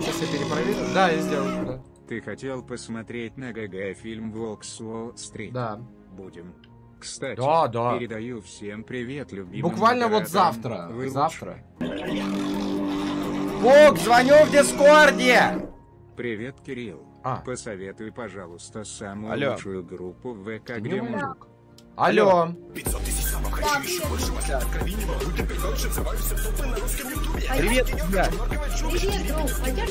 Сейчас я перепроверю. Да, я сделал. Да. Ты хотел посмотреть на ГГ фильм «Волк с Уолл-стрит»? да. Будем. Кстати, Да, да. передаю всем привет, любимым Буквально вот модераторам. завтра. Вы завтра. Пук, звоню в Дискорде! Привет, Кирилл. А. Посоветуй, пожалуйста, самую Алло. лучшую группу в ВК, Ты где не можно... мужик. Алло. Привет, я. Привет, друг, пойдешь?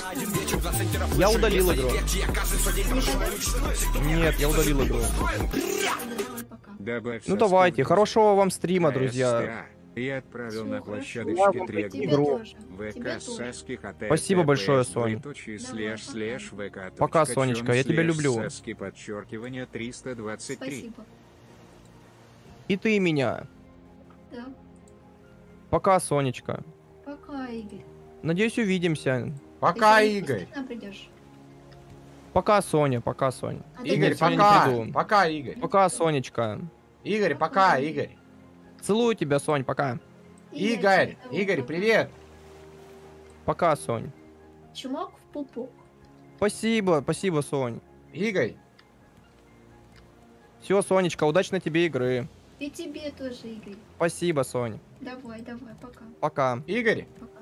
Я удалил игру. Нет, я удалил игру. Ну давайте, хорошего вам стрима, друзья. Я отправил Всё, на площадочке Тебе игру. ВК. Саски ХТ Спасибо большое, слэш пока. слэш ВК Пока, точка Сонечка, я тебя люблю. Саски подчеркивание 323. Спасибо. И ты меня. Да. Пока, Сонечка. Пока, Игорь. Надеюсь, увидимся. Пока, Ты Игорь. придешь? Пока, Соня, пока, Соня. А Игорь, пока. Пока, Игорь. Пока, Сонечка. Игорь, пока, Игорь. Целую тебя, Сонь, пока. Игорь, Игорь, пока. привет. Пока, Сонь. Чумак в пупок. Спасибо, спасибо, Сонь. Игорь, Все, Сонечка, удачной тебе игры. И тебе тоже, Игорь. Спасибо, Сонь. Давай, давай, пока. Пока. Игорь, Пока.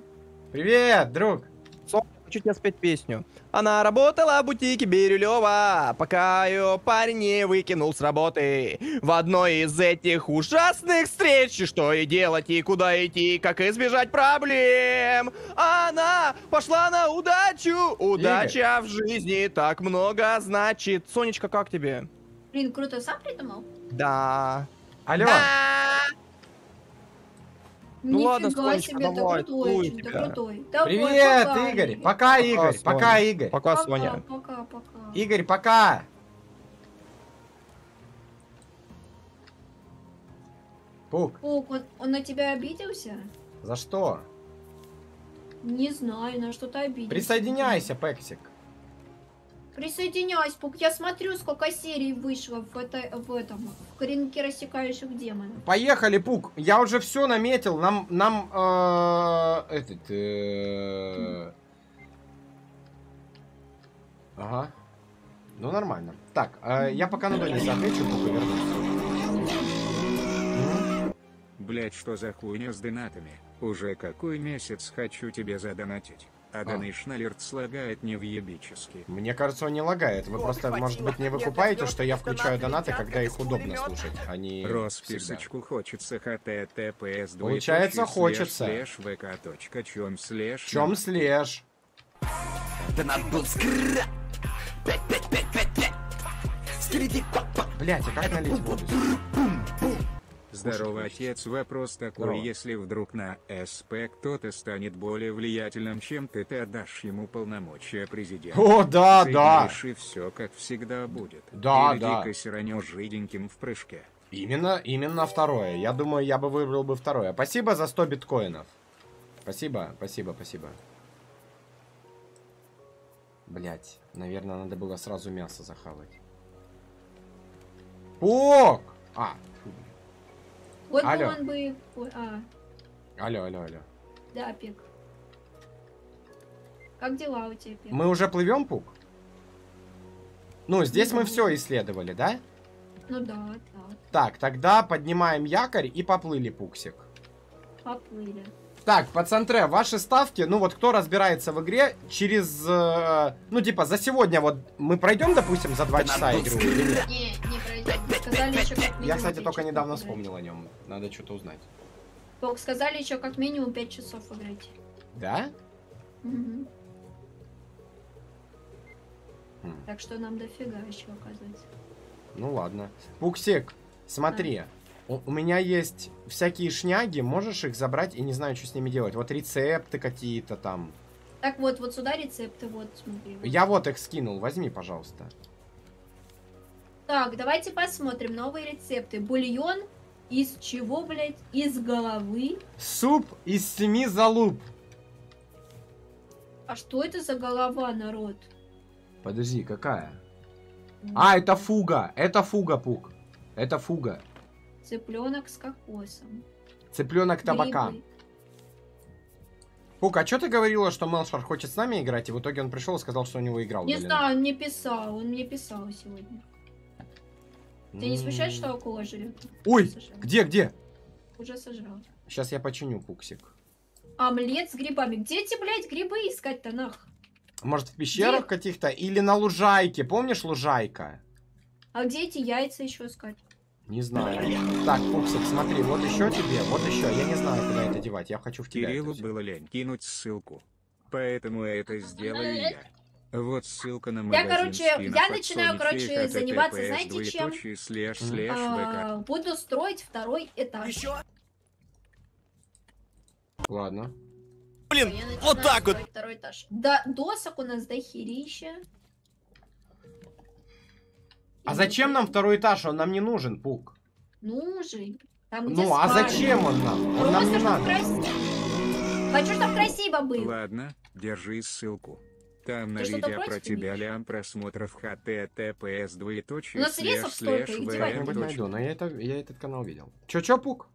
привет, друг. Сонь, хочу тебе спеть песню. Она работала в бутике Бирюлева, пока ее парень не выкинул с работы. В одной из этих ужасных встреч, что и делать, и куда идти, как избежать проблем. Она пошла на удачу, удача в жизни так много значит. Сонечка, как тебе? Блин, круто, сам придумал? Да. Алло. Да. Ну Нифига ладно, Сонечка, себе, ты давай, крутой целую очень, ты крутой. Давай, Привет, пока, Игорь. Пока, Игорь. Соня. Пока, Игорь. Пока, Пока, Соня. пока, пока. Игорь, пока. Пук, Пук, он, он на тебя обиделся? за что? Не знаю, на что-то обиделся. Присоединяйся, Пексик. Присоединяйся, Пук. Я смотрю, сколько серий вышло в, это, в этом, в коренке рассекающих демонов. Поехали, Пук. Я уже все наметил. Нам, нам, э, этот, э, ага. Ну нормально. Так, э, я пока на Дониса отвечу, Пук и вернусь. Блять, что за хуйня с донатами? Уже какой месяц хочу тебе задонатить. А Donation Alert слагает невъебически. Мне кажется, он не лагает. Вы просто, может быть, не выкупаете, что я включаю донаты, когда их удобно слушать, а не. Росписочку хочется https Получается, хочется. vk точка чем слэш В чем слежь? Блять, а как налить воду? Здорово, отец. Вопрос такой, Здорово. если вдруг на СП кто-то станет более влиятельным, чем ты, ты отдашь ему полномочия президента. О, да, да. Соединишь, И все как всегда будет. Да, Или да. дико сиранешь жиденьким в прыжке. Именно, именно второе. Я думаю, я бы выбрал бы второе. Спасибо за 100 биткоинов. Спасибо, спасибо, спасибо. Блять, наверное, надо было сразу мясо захавать. Пок! А. Вот бы Алло. он бы... А, алло, алло, алло. да, Пик. Как дела у тебя, Пик? Мы уже плывем, Пук? Ну, здесь мы все исследовали, да? Ну да, да, Так, тогда поднимаем якорь и поплыли, Пуксик. поплыли. Так, пацантре, ваши ставки, ну вот кто разбирается в игре, через, э, ну типа за сегодня вот мы пройдем, допустим, за два часа игру или нет? Не, не пройдем. Сказали еще как минимум Я, кстати, только недавно играть. вспомнил о нем, надо что-то узнать. Только сказали еще как минимум 5 часов играть. Да? Мгм. Хм, Так что нам дофига еще оказывается. ну ладно. Пуксик, смотри, у, у меня есть всякие шняги, можешь их забрать и не знаю, что с ними делать. Вот рецепты какие-то там. Так вот, вот сюда рецепты, вот смотри. вот. Я вот их скинул, возьми, пожалуйста. Так, давайте посмотрим новые рецепты. Бульон из чего, блядь? Из головы. Суп из семи залуп. А что это за голова, народ? Подожди, какая? А, это фуга, это фуга, Пук. Это фуга. Цыпленок с кокосом. Цыпленок табака. Грибы. Пук, а что ты говорила, что Мелшар хочет с нами играть, и в итоге он пришел и сказал, что у него игра Не удалена? знаю, он мне писал, он мне писал сегодня. Тебя не смущает, что акула жрет? Ой, где, где? Уже сожрал. Сейчас я починю, Пуксик. Омлет с грибами. Где эти, блядь, грибы искать-то, нах? Может, в пещерах каких-то? Или на лужайке? Помнишь лужайка? А где эти яйца еще искать? Не знаю. Так, Пуксик, смотри, вот еще тебе, вот еще. Я не знаю, куда это девать. Я хочу в тебя. Кириллу было лень кинуть ссылку. Поэтому это сделаю я. Вот ссылка на Я, короче, я начинаю, короче, заниматься, знаете, чем? слэш, слэш, А, буду строить второй этаж. Ладно. Блин, вот так вот. Второй этаж. Да, досок у нас дохерища. А И зачем нам второй этаж? Он нам не нужен, Пук. Нужен. Там, Ну, а спальня. зачем он нам? Он нам не надо. красиво. Хочу, чтобы красиво было. Ладно, держи ссылку. Там на видео про тебя лям просмотров https У двоеточие нас ресов столько, vn найду, но я, это, я этот канал видел. Чё, чё, Пук?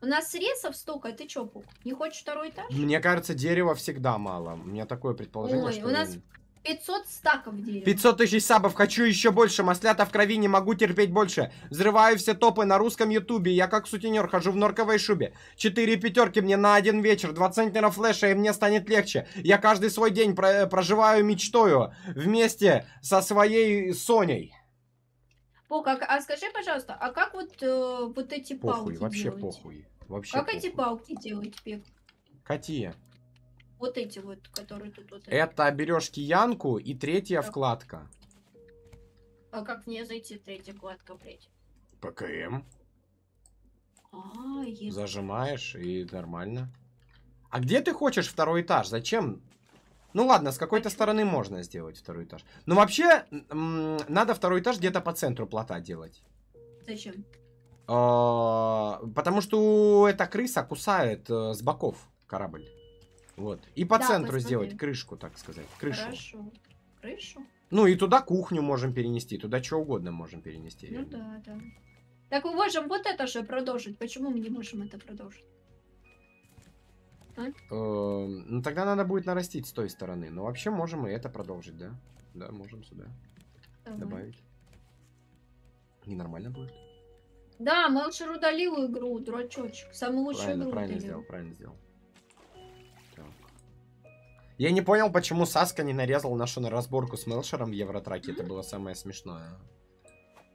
У нас срезов столько, ты чё, Пук? Не хочешь второй этаж? Мне кажется, дерева всегда мало. У меня такое предположение, Ой, что... у нас 500 стаков дерева. 500 тысяч сабов, хочу еще больше, маслята в крови, не могу терпеть больше. Взрываю все топы на русском ютубе, я как сутенер, хожу в норковой шубе. Четыре пятерки мне на один вечер, два центнера флеша, и мне станет легче. Я каждый свой день про- проживаю мечтою, вместе со своей Соней. Пук, а, а скажи, пожалуйста, а как вот, э, вот эти Похуй, палки вообще делать? похуй. Вообще Как похуй. эти палки делать, Пек? Какие? Вот эти вот, которые тут вот. Это берешь киянку и третья Так. вкладка. А как мне зайти третья кладка, блядь? ПКМ. А, е- Зажимаешь и нормально. А где ты хочешь второй этаж? Зачем? Ну ладно, с какой-то стороны можно сделать второй этаж. Ну вообще, надо второй этаж где-то по центру плота делать. Зачем? А, Потому что эта крыса кусает э, с боков корабль. Вот. И по Да, центру посмотри. сделать крышку, так сказать. Крышу. Хорошо. Крышу? Ну и туда кухню можем перенести, туда что угодно можем перенести. Ну да, да. Так мы можем вот это же продолжить. Почему мы не можем это продолжить? Эм, Ну тогда надо будет нарастить с той стороны. Но вообще можем и это продолжить, да? Да, можем сюда Давай. добавить. Ненормально будет. Да, Мелшер удалил игру, дурачочек. Самую лучшую Правильно, игру правильно удалил. сделал, правильно сделал. Я не понял, почему Саска не нарезал нашу на разборку с Мелшером в Евротраке. Это было самое смешное.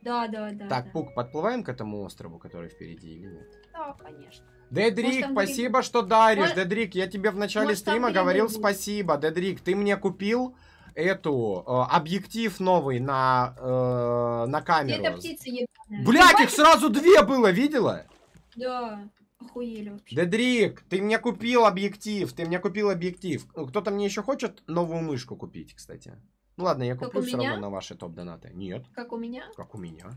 Да, да, да. так, да. Пук, подплываем к этому острову, который впереди или нет? Да, конечно. Дедрик, там спасибо, что даришь. Может- Дедрик, я тебе в начале Может, стрима говорил будут. спасибо. Дедрик, ты мне купил эту э, объектив новый на, э, на камеру. Блять, их сразу две было, видела? Да, охуели вообще. Дедрик, ты мне купил объектив, ты мне купил объектив. Ну, Кто-то мне еще хочет новую мышку купить, кстати. Ну ладно, я куплю у все меня? равно на ваши топ-донаты. Нет, Как у меня? как у меня.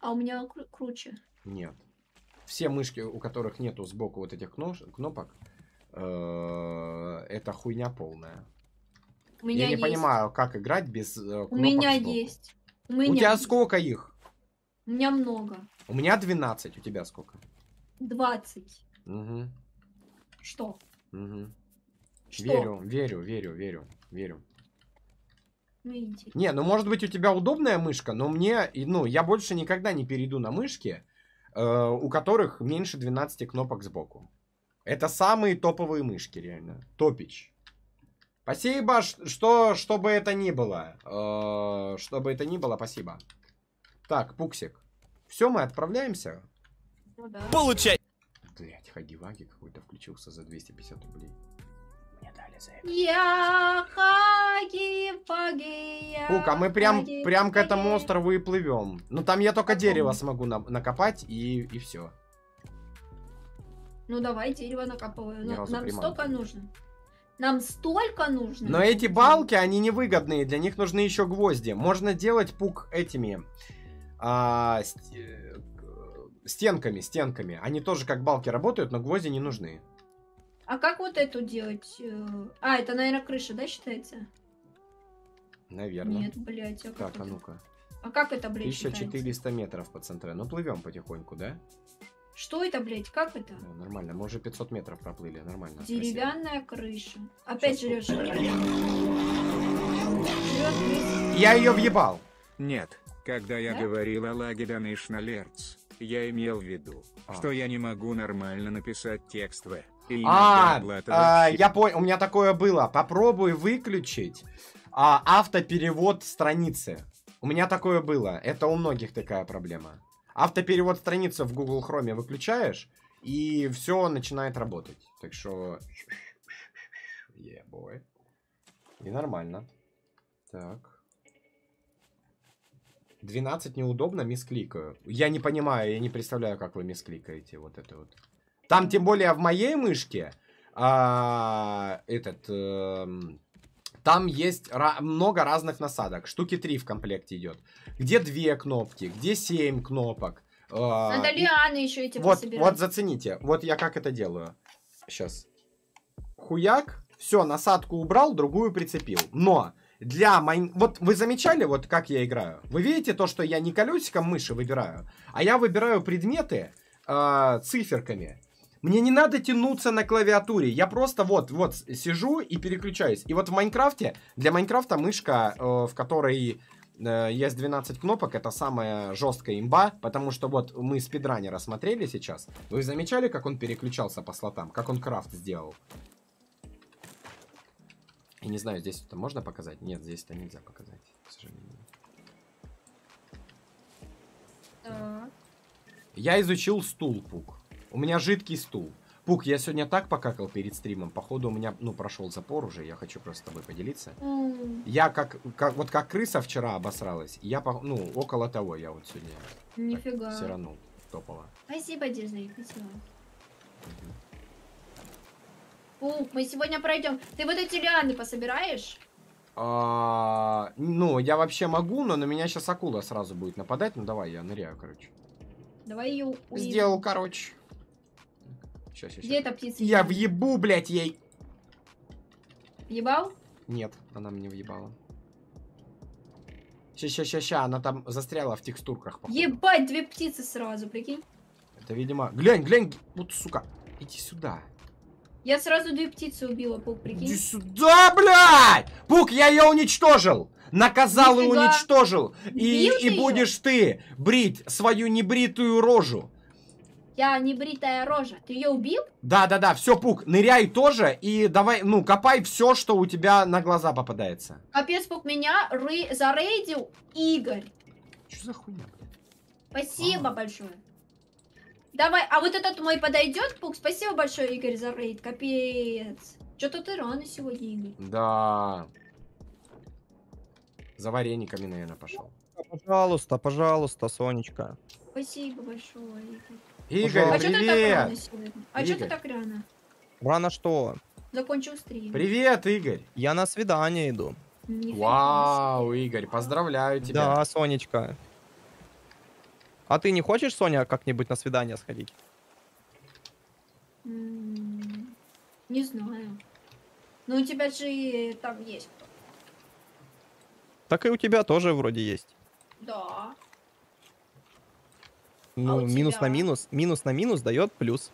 А у меня кру- круче. Нет. Все мышки, у которых нету сбоку вот этих кнопок, э, это хуйня полная. У меня Я не есть. понимаю, как играть без э, У кнопок меня сбоку. есть. У У меня тебя есть. сколько их? У меня много. У меня 12, у тебя сколько? 20. Угу, Что? угу. Что? Верю, верю, верю, верю, верю. Ну. Не, ну может быть у тебя удобная мышка, но мне, ну, я больше никогда не перейду на мышки, э, у которых меньше 12 кнопок сбоку. Это самые топовые мышки, реально. Топич. Спасибо, что, что бы это ни было. Э, что бы это ни было, спасибо. Так, Пуксик. Все, мы отправляемся. Ну да. Получай! Блять, Хаги-Ваги какой-то включился за 250 рублей. Мне дали за это. Я хаги фаги я Пук, а мы прям, хаги, прям к этому острову и плывем. Ну там я только дерево смогу на- накопать и, и все. Ну давай дерево разу нам приманки столько нужно. Нам столько нужно. Но эти балки, они невыгодные, для них нужны еще гвозди. Можно делать пук этими а, э, стенками, стенками. Они тоже как балки работают, но гвозди не нужны. А как вот эту делать? э? А, это, наверное, крыша, да, считается? Наверное. Нет, блядь, а как Так, а это? ну-ка. А как это, блядь, считается? 1400 метров по центре. Ну, плывем потихоньку, да? Что это, блядь? Как это? Да, нормально, мы уже 500 метров проплыли, нормально. красиво. Деревянная крыша. Опять Щас, жрешь. Я ее въебал. Нет, когда я Да? говорил о лаге Donation Alerts, я имел в виду, А. что я не могу нормально написать текст в. А, а, я понял, у меня такое было. Попробуй выключить а, автоперевод страницы. У меня такое было. Это у многих такая проблема. Автоперевод страницы в Google Chrome выключаешь, и все начинает работать. Так что... Yeah, boy. И нормально. Так. 12 неудобно, мискликаю. Я не понимаю, я не представляю, как вы мискликаете вот это вот. Там, тем более, в моей мышке а, этот... эм, там есть много разных насадок. Штуки 3 в комплекте идет. Где две кнопки, где 7 кнопок. а, Надо лианы еще эти вот, пособирать. вот зацените. Вот я как это делаю. Сейчас. Хуяк. Все, насадку убрал, другую прицепил. Но для майн... Вот вы замечали, вот как я играю? Вы видите то, что я не колесиком мыши выбираю, а я выбираю предметы э, циферками. Мне не надо тянуться на клавиатуре. Я просто вот, вот сижу и переключаюсь. И вот в Майнкрафте, для Майнкрафта мышка, э, в которой э, есть 12 кнопок, это самая жесткая имба, потому что вот мы спидранера смотрели сейчас. Вы замечали, как он переключался по слотам? Как он крафт сделал? Я не знаю, здесь это можно показать? Нет, здесь это нельзя показать, к сожалению. Так. Я изучил стул, Пук. У меня жидкий стул. Пук, я сегодня так покакал перед стримом. Походу, у меня, ну, прошел запор уже. Я хочу просто с тобой поделиться. М, Я как, как вот как крыса вчера обосралась. Я, по- ну, около того я вот сегодня Нифига. сиранул топово. Спасибо, Дисней, спасибо. Пук, мы сегодня пройдем. Ты вот эти лианы пособираешь? А, ну, я вообще могу, но на меня сейчас акула сразу будет нападать. Ну, давай, я ныряю, короче. Давай ее увидим. Сделал, короче. Сейчас, сейчас. Где эта птица? Я въебу, блядь, ей. Ебал? Нет, она мне въебала. Ща, ща, ща, ща, она там застряла в текстурках. походу. Ебать, две птицы сразу, прикинь. Это, видимо... Глянь, глянь, вот, сука. Иди сюда. Я сразу две птицы убила, Пук, Иди прикинь. сюда, блядь! Пук, я ее уничтожил! Наказал и Нифига. уничтожил! И, Бил и ты будешь ты брить свою небритую рожу. Я не бритая рожа. Ты ее убил? Да-да-да, все, Пук, ныряй тоже и давай, ну, копай все, что у тебя на глаза попадается. Капец, Пук, меня ры... зарейдил Игорь. Что за хуйня, блядь? Спасибо А. большое. Давай, а вот этот мой подойдет, Пук? Спасибо большое, Игорь, за рейд. Капец. Что-то ты рано сегодня, Игорь. Да. За варениками, наверное, пошел. Пожалуйста, пожалуйста, Сонечка. Спасибо большое, Игорь. Игорь, А что ты так рано привет! сегодня? А что ты так рано? Рано что? Закончил стрим. Привет, Игорь! Я на свидание иду. Нифига Вау, Игорь, поздравляю тебя. Да, Сонечка. А ты не хочешь, Соня, как-нибудь на свидание сходить? Не знаю. Ну у тебя же и там есть кто. Так и у тебя тоже вроде есть. Да. Ну, у минус тебя? на минус, минус на минус дает плюс.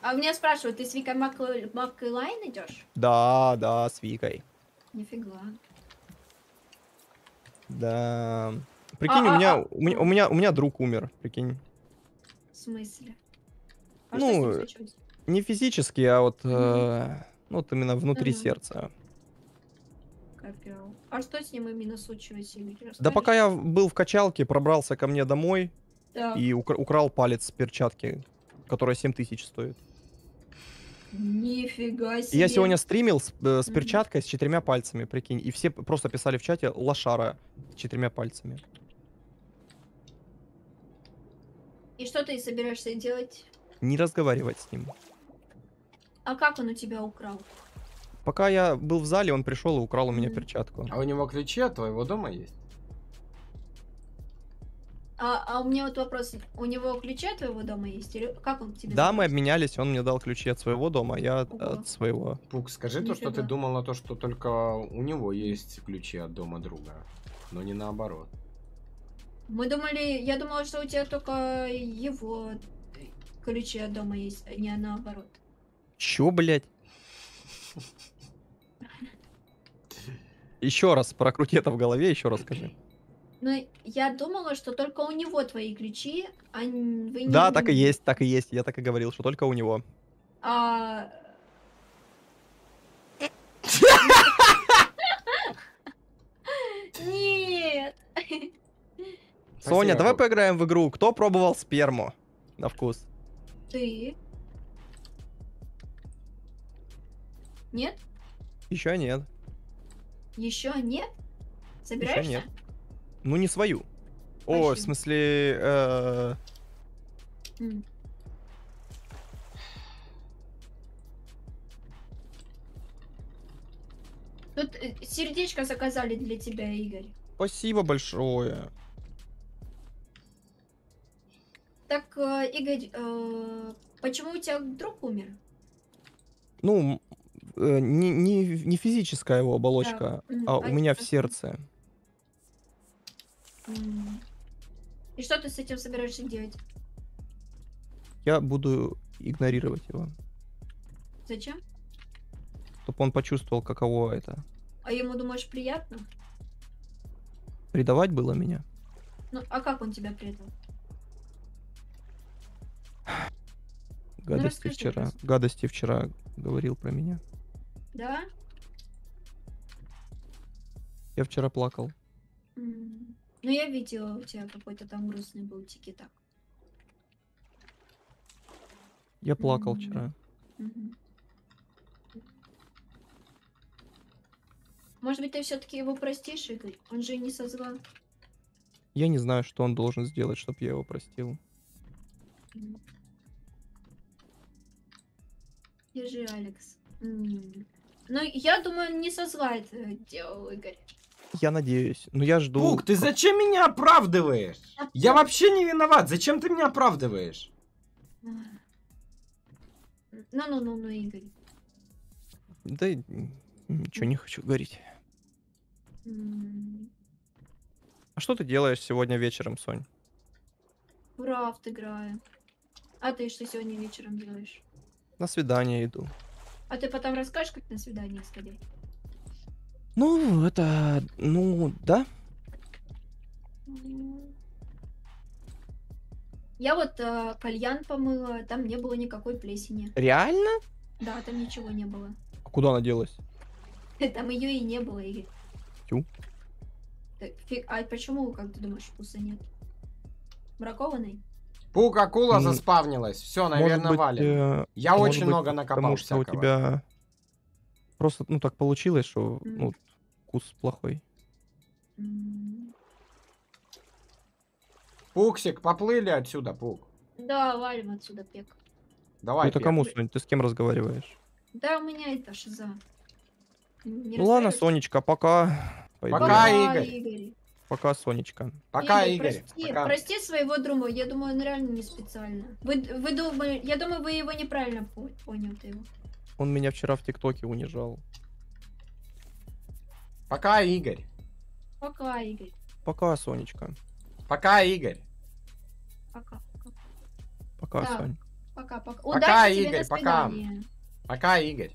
А меня спрашивают, ты с Викой Мак- Маклайн идешь? Да, да, с Викой. Нифига. Да. Прикинь, А, у, а, меня, а. у меня у меня у меня друг умер, прикинь. В смысле? А Ну? Не физически, а вот, Мгм. э, ну, вот именно внутри Мгм. сердца. Капел. А что с ним именно случилось, Игорь? Да пока я был в качалке, пробрался ко мне домой Так. и укра- украл палец с перчатки, которая 7000 стоит. Нифига себе. я сегодня стримил с, э, с перчаткой с четырьмя пальцами, прикинь. И все просто писали в чате лошара с четырьмя пальцами. И что ты собираешься делать? Не разговаривать с ним. А как он у тебя украл? Пока я был в зале, он пришел и украл у меня Мгм. перчатку. А у него ключи от твоего дома есть? А, а у меня вот вопрос. У него ключи от твоего дома есть? Или как он тебе Да, мы обменялись, он мне дал ключи от своего дома, а я от, Ого. от своего. Пук, скажи то, что ты Нифига. думал на то, что только у него есть ключи от дома друга, но не наоборот. Мы думали, я думала, что у тебя только его ключи от дома есть, а не наоборот. Чё, блядь? Еще раз прокрути это в голове, еще раз скажи. Ну, я думала, что только у него твои ключи, а вы не... Да, так и есть, так и есть. Я так и говорил, что только у него. А... Нет! Соня, Спасибо, давай Бог. поиграем в игру. Кто пробовал сперму на вкус? Ты? Нет? Еще нет. Еще нет? Собираешься? нет. Ну, не свою. О, в смысле... э. Тут э, сердечко заказали для тебя, Игорь. Спасибо большое. Так, э, Игорь, э, почему у тебя друг умер? Ну, э, не, не, не физическая его оболочка, М, а у меня в а- сердце. И что ты с этим собираешься делать? Я буду игнорировать его. Зачем? Чтобы он почувствовал, каково это. А ему, думаешь, приятно? Предавать было меня? Ну, а как он тебя предал? Гадости расскажи вчера. просто. Гадости вчера говорил про меня. Да? Я вчера плакал. М. Ну, я видела, у тебя какой-то там грустный был тики-так. Я плакал М. вчера. Мгм. Может быть, ты все-таки его простишь, Игорь? Он же не со зла. Я не знаю, что он должен сделать, чтобы я его простил. М. Же Алекс. Ну, я думаю, он не со зла это делал, Игорь. Я надеюсь. Но я жду... Пук, ты зачем меня оправдываешь? Я вообще не виноват. Зачем ты меня оправдываешь? Ну-ну-ну-ну, Игорь. Да ничего не хочу говорить. А что ты делаешь сегодня вечером, Сонь? В Рафт играю. А ты что сегодня вечером делаешь? На свидание иду. А ты потом расскажешь, как на свидание сходить? Ну, это... Ну, да. Я вот э, кальян помыла, там не было никакой плесени. Реально? Да, там ничего не было. А куда она делась? Там ее и не было, Игорь. Тю. Так, фиг- А почему, как ты думаешь, вкуса нет? Бракованный? Пук, акула М, заспавнилась. Все, наверное, быть, валим. э, Я очень быть, много накопал Потому что у тебя просто, ну, так получилось, что, ну, вкус плохой. Пуксик, поплыли отсюда, Пук. Да, валим отсюда, пек. Давай, это Пек. кому, Сонь? Ты с кем разговариваешь? Да, у меня это шиза. Не ну ладно. Сонечка, пока. Пойду Пока. Игорь. Игорь. Пока, Сонечка. Пока, Игорь. Прости, Пока. прости своего друга. Я думаю, он реально не специально. Вы, вы думали, я думаю, вы его неправильно по- понял ты его. Он меня вчера в ТикТоке унижал. Пока, Игорь. Пока, Игорь. Пока, Сонечка. Пока, Игорь. Пока, пока. Пока, Да. Сонь. Пока, пока. Пока, Удачи тебе Игорь, на пока. Пока, Игорь.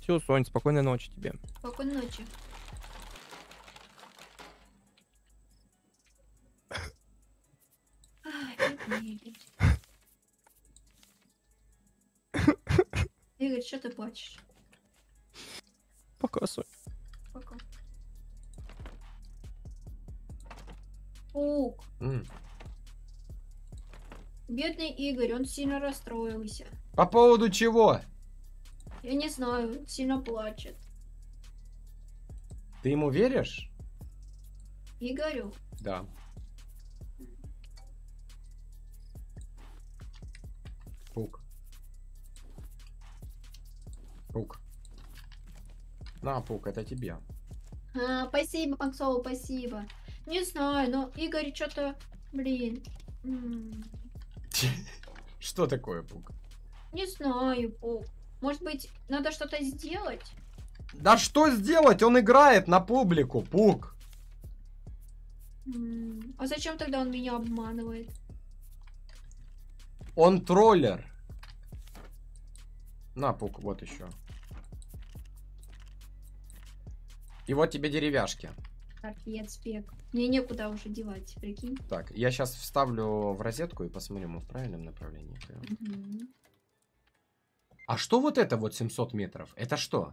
Все, Сонь, спокойной ночи тебе. Спокойной ночи. Игорь. Игорь, что ты плачешь? Пока, Сонь. Пока. Пук, М. бедный Игорь, он сильно расстроился. По поводу чего? Я не знаю, он сильно плачет. Ты ему веришь? Игорю, Да. Пук. Пук. На, Пук, это тебе. А, спасибо, Максол, спасибо. Не знаю, но Игорь что-то, блин, Что такое, Пук? не знаю, Пук. Может быть, надо что-то сделать? Да что сделать? Он играет на публику, Пук. А зачем тогда он меня обманывает? Он троллер. На, Пук, вот еще. И вот тебе деревяшки. Капец, спек. Мне некуда уже девать, прикинь. Так, я сейчас вставлю в розетку и посмотрим, мы в правильном направлении. Мгм. А что вот это вот 700 метров? Это что?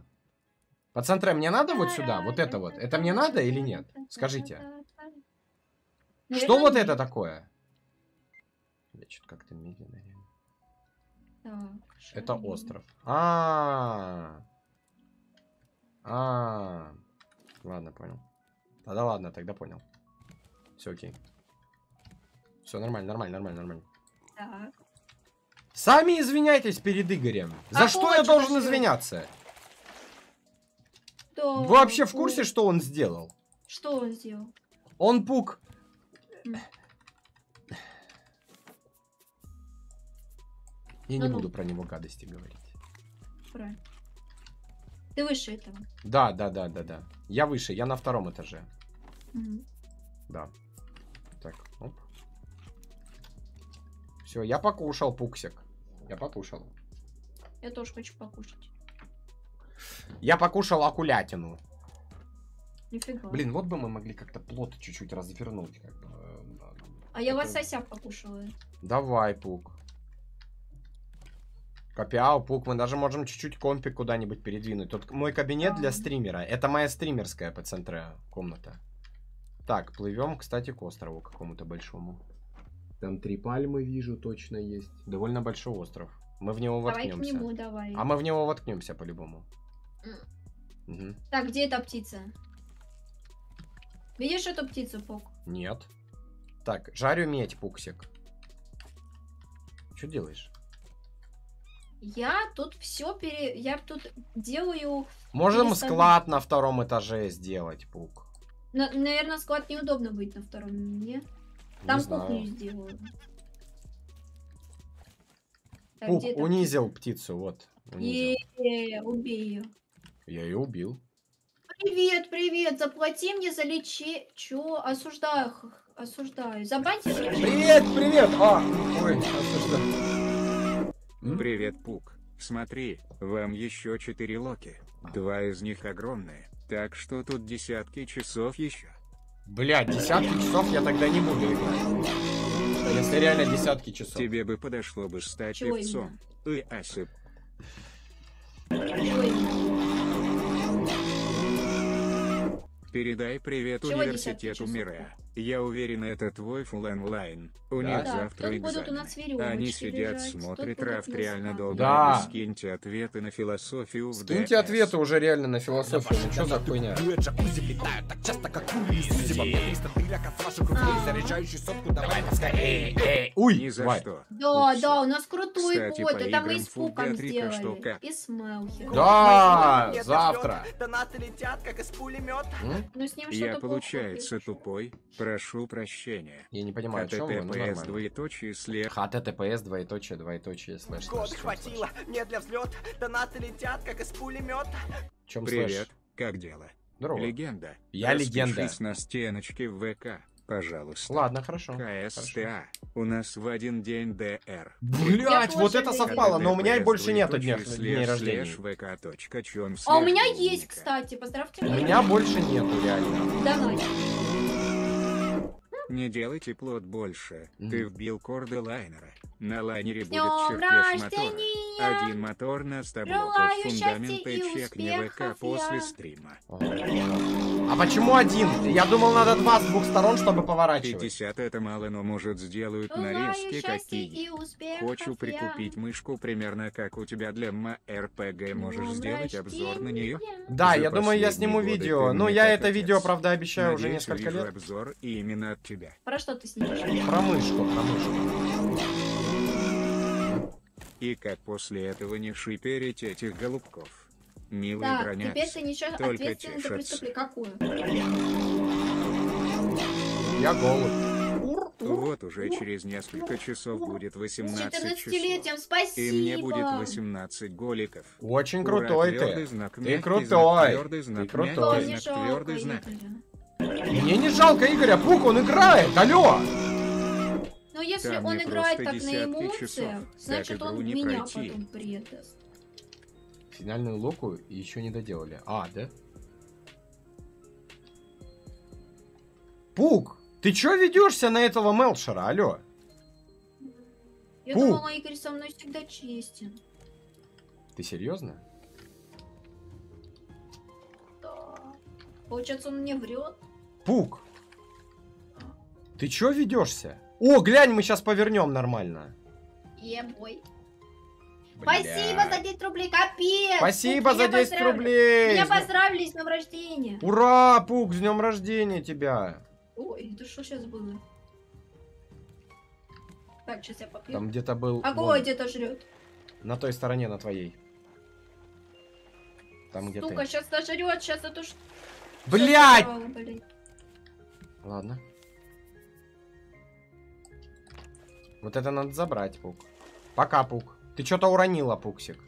Пацантры, мне надо вот сюда? Вот это вот. Это мне надо или нет? Скажите. Что вот это такое? Что-то как-то медленно. реально. Так, Это шарим. остров. А. А. Ладно, понял. Тогда ладно, тогда понял. Все окей. Все нормально, нормально, нормально, нормально. Так. Сами извиняйтесь перед Игорем. За А что я должен пошлёт? извиняться? Да, Вы вообще в курсе, что он сделал? Что он сделал? Он пук. Я не Ну-ну. буду про него гадости говорить. Правильно. Ты выше этого. Да, да, да, да, да. Я выше, я на втором этаже. Мгм. Да. Так, оп. Все, я покушал, пуксик. Я покушал. Я тоже хочу покушать. Я покушал акулятину. Нифига. Блин, вот бы мы могли как-то плод чуть-чуть развернуть. Как бы. э, А я это- лосося покушала. Давай, пук. Копяу, пук, мы даже можем чуть-чуть компик куда-нибудь передвинуть. Тут мой кабинет для стримера. Это моя стримерская по центре комната. Так, плывем, кстати, к острову какому-то большому. Там три пальмы вижу, точно есть. Довольно большой остров. Мы в него Давай к воткнемся. нему, давай. А мы в него воткнемся по-любому. Мгм. Так, где эта птица? Видишь эту птицу, Пок? Нет. Так, жарю медь, пуксик. Что делаешь? Я тут все пере... Я тут делаю... Можем Переставить. склад на втором этаже сделать, пук. На- Наверное, склад неудобно будет на втором. Не Там знаю. кухню сделаю. Так, Пук унизил птицу, вот. Унизил. Е, убей ее. Я ее убил. Привет, привет, заплати мне за лечи... Чё? Осуждаю, осуждаю. Забаньте. Привет, привет! А, ой, осуждаю. М? Привет, Пук. Смотри, вам еще четыре локи. Два из них огромные, так что тут десятки часов еще. Блядь, десятки часов я тогда не буду играть. Если реально десятки часов. Тебе бы подошло бы стать Чего певцом. И именно? Передай привет Чего университету часов? Я уверен, это твой фул онлайн. У Да? них Да, завтра у нас экзамены. Они сидят, лежать, тут смотрят рафт реально долго. Да. Скиньте ответы на философию в Скиньте DS. ответы уже реально на философию. Ну что за хуйня? Уй, Ни за что. Да, Упс. да, у нас крутой Кстати. Это мы с Пуком что сделали. как? И с Мелхи. Да, завтра. лёд, Донаты летят, как из пулемета. М? Ну с ним Я, что-то плохо получается, тупой. Прошу прощения. Я не понимаю, о чем вы, ну ХТТПС нормально. двоеточие слег. HTTPS, двоеточие, двоеточие, слэш, Год хватило, мне для взлет. Донаты летят, как из пулемета. Чем Привет, слэш? как дела? Здорово. Легенда. Я легенда. Распишись на стеночке в ВК, пожалуйста. Ладно, хорошо. КСТА. У нас в один день ДР. Блять, вот это легенда. совпало, но у меня и больше нету дней рождения. А у меня есть, кстати. Поздравьте У меня. меня больше нету, реально. Давай. Не делайте плод больше. Ты вбил корды лайнера. На лайнере будет чертеж мотора. Один мотор на стабло Желаю под счастья фундамента чекни ВК после стрима. А почему один? Я думал, надо два с двух сторон, чтобы поворачивать. 50 это мало, но может сделают Желаю нарезки какие. Хочу прикупить мышку примерно как у тебя для МРПГ. Можешь сделать обзор на нее? Да, За я думаю, я сниму видео. Ну, я это отец. видео, правда, обещаю уже Надеюсь, несколько увижу лет. обзор именно от тебя. Про что ты снимешь? Про мышку, про мышку. И как после этого не шиперить этих голубков. Милые Так, бронятся. теперь ты несешь только ответственность за преступление. Какую? Я голубь. Вот уже через несколько часов будет С 18 часов. 14-летием, спасибо! И мне будет 18 голиков. Очень Ура, крутой ты. знак, Ты крутой. знак, Ты знак, крутой. Мягкий знак, знак. Мне не жалко Игоря, Пук, он играет, алло! Но если Там он играет так на эмоциях, часов. значит Так он не меня пройти. потом предаст. Финальную локу еще не доделали. А, да? Пук, ты чё ведешься на этого Мелшера, алло? Я Фу. думала, Игорь со мной всегда честен. Ты серьезно? Да. Получается, он мне врет. Пук, ты чё ведешься? О, глянь, мы сейчас повернем нормально. Ебой. Спасибо за 10 рублей, капец! Спасибо Пук, за меня 10 поздравили. рублей! Меня поздравили с днем рождения. Ура, Пук, с днем рождения тебя! Ой, это что сейчас было? Так, сейчас я попью. Там где-то был... А кого где-то жрет? на той стороне, на твоей. Там где Сука, ты. сейчас сожрет, сейчас это. Блять! Что ты блядь? Ладно. Вот это надо забрать, Пук. Пока, Пук. Ты что-то уронила, Пуксик.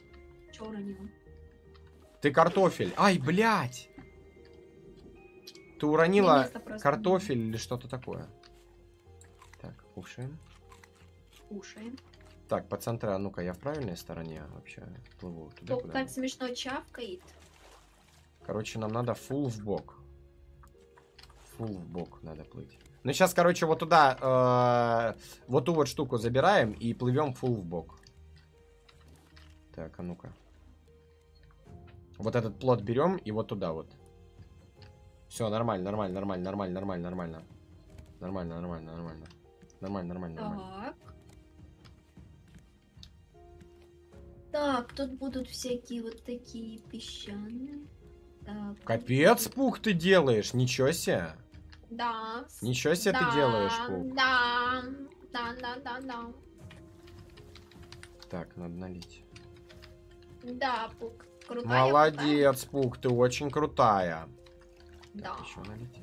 Чё уронила? Ты картофель. Ай, блядь! Ты уронила картофель или что-то такое. Так, кушаем. Кушаем. Так, по центру, а ну-ка, я в правильной стороне вообще плыву туда, Пук куда так смешно чавкает. Короче, нам надо фул в бок. Фул в бок надо плыть. Ну, сейчас, короче, вот туда, э, вот ту вот штуку забираем и плывем фул в бок. Так, а ну-ка. Вот этот плод берем и вот туда вот. Все, нормально, нормально, нормально, нормально, нормально, нормально. Нормально, нормально, нормально. Нормально, нормально, нормально. Так. Так, тут будут всякие вот такие песчаные. Так. Капец, пух ты делаешь, ничего себе. Да. Ничего себе ты да, делаешь, пух. Да, да, да, да, да. Так, надо налить. Да, Пук. Крутая. крутая. Молодец, Пук, ты очень крутая. Да. Так, еще налить.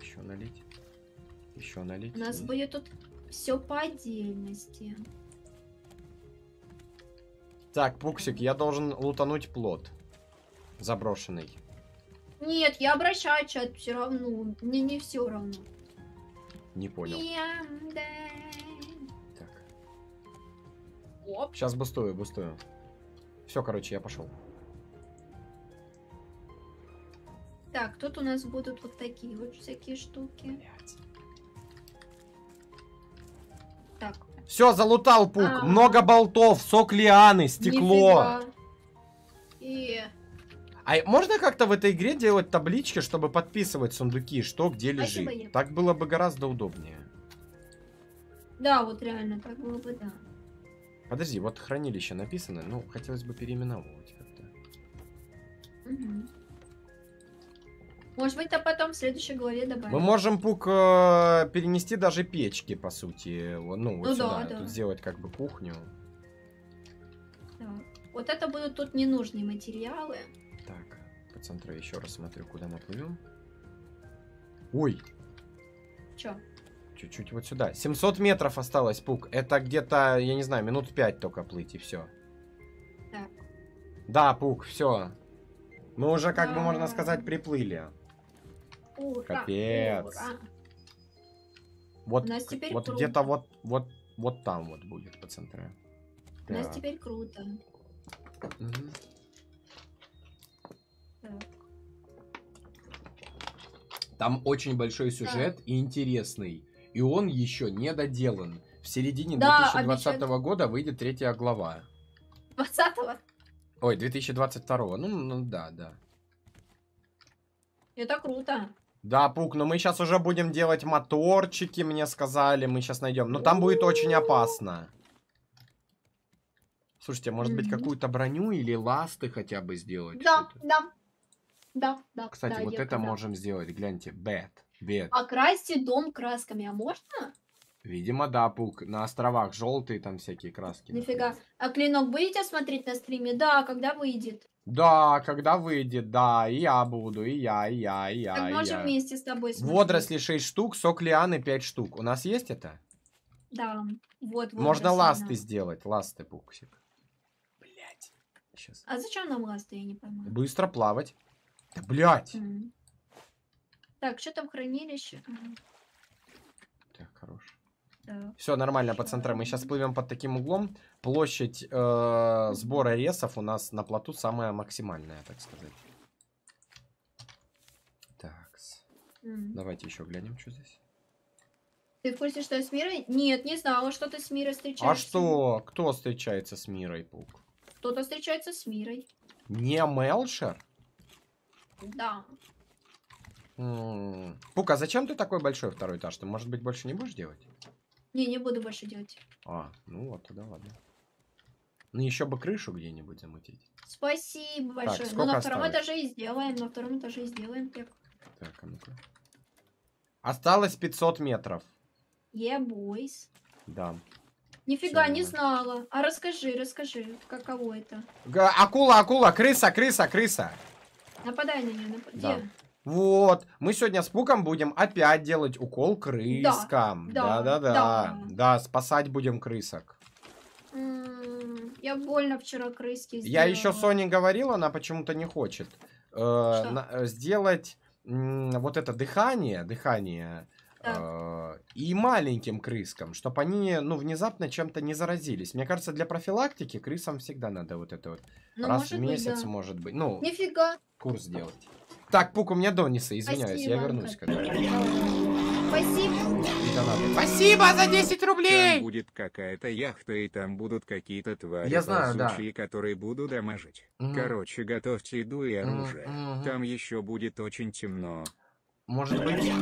Еще налить. Еще налить. У нас и- будет тут все по отдельности. Так, Пуксик, я должен лутануть плод. Заброшенный. Нет, я обращаю чат все равно. Мне не все равно. Не понял. Так. Оп. Сейчас бустую, бустую. Все, короче, я пошел. Так, тут у нас будут вот такие вот всякие штуки. Так. Все, залутал пук. А. Много болтов, сок лианы, стекло. нифига. И А можно как-то в этой игре делать таблички, чтобы подписывать сундуки, что где Спасибо, лежит? Ев. Так было бы гораздо удобнее. да, вот реально так было бы, да. Подожди, вот хранилище написано, ну, хотелось бы переименовывать как-то. Мгм. Может быть, а потом в следующей главе добавим. Мы можем пук э, перенести даже печки, по сути. Ну, вот Ну сюда. да, да. Тут сделать как бы кухню. Так. Вот это будут тут ненужные материалы. По центру еще раз смотрю, куда мы плывем. Ой, Чё? чуть-чуть вот сюда. 700 метров осталось, пук. Это где-то, я не знаю, минут 5 только плыть и все. Так. Да, пук, все. Мы уже, как бы Да. можно сказать, приплыли. Ура! Капец. ура. Вот, вот где-то вот, вот, вот там вот будет по центру. У нас теперь круто. Мгм. Там очень большой сюжет и интересный. И он еще не доделан. В середине Да, 2020 года выйдет третья глава. 20-го? Ой, 2022. Ну, ну да, да. Это круто. Да, Пук, но мы сейчас уже будем делать моторчики, мне сказали, мы сейчас найдем. Но там будет очень опасно. Слушайте, может быть, какую-то броню или ласты хотя бы сделать? Да, да. Да, да. Кстати, да, вот это да. можем сделать. Гляньте, бет, бет. Окрасьте дом красками, а можно? Видимо, да, Пук. На островах желтые там всякие краски. Нифига. находятся. А клинок будете смотреть на стриме? Да, когда выйдет. Да, когда выйдет, да, и я буду, и я, и я, и я, так и можем я. вместе с тобой смотреть. Водоросли 6 штук, сок лианы 5 штук. У нас есть это? Да, вот Можно ласты да. сделать, ласты, Пуксик. Блять. Сейчас. А зачем нам ласты, я не понимаю. Быстро плавать. Да, блять. М. Так, что там хранилище? Так, хорош. Так. Все нормально по центрам. Мы сейчас плывем под таким углом. Площадь э, сбора ресов у нас на плоту самая максимальная, так сказать. Так, М. давайте еще глянем, что здесь. Ты в курсе, что я с Мирой? Нет, не знала, что ты с Мирой встречаешься. А что? Кто встречается с Мирой, Пук? Кто-то встречается с Мирой. Не Мелшер? Да. М. Пук, а зачем ты такой большой второй этаж? Ты, может быть, больше не будешь делать? Не, не буду больше делать. А, ну вот, тогда ладно. Ну, еще бы крышу где-нибудь замутить. Спасибо большое. ну, сколько на втором осталось? этаже и сделаем. На втором этаже и сделаем. Так. Так, а ну-ка. Осталось 500 метров. Yeah, boys. Да. Нифига Всё не нормально. знала. А расскажи, расскажи, каково это. Га- Акула, акула, крыса, крыса, крыса. Нападай на нее. Нап... Да. Вот, мы сегодня с Пуком будем опять делать укол крыскам. да, Да-да-да. да. Да, спасать будем крысок. М, Я больно вчера крыски Я еще сделала. Соне говорил, она почему-то не хочет. э, на- э, сделать вот это дыхание, дыхание Так. э, и маленьким крыскам, чтобы они, ну, внезапно чем-то не заразились. Мне кажется, для профилактики крысам всегда надо вот это вот Ну, раз в быть, месяц, да. может быть. Ну, Нифига. курс делать. Так, Пук, у меня Дониса, извиняюсь, я Спасибо, вернусь. Анка. Когда... Спасибо. Спасибо за 10 Там рублей! будет какая-то яхта, и там будут какие-то твари Я знаю, да. ползучие, которые буду дамажить. Мгм. Короче, готовьте еду и оружие. мгм. Там еще будет очень темно. Может быть,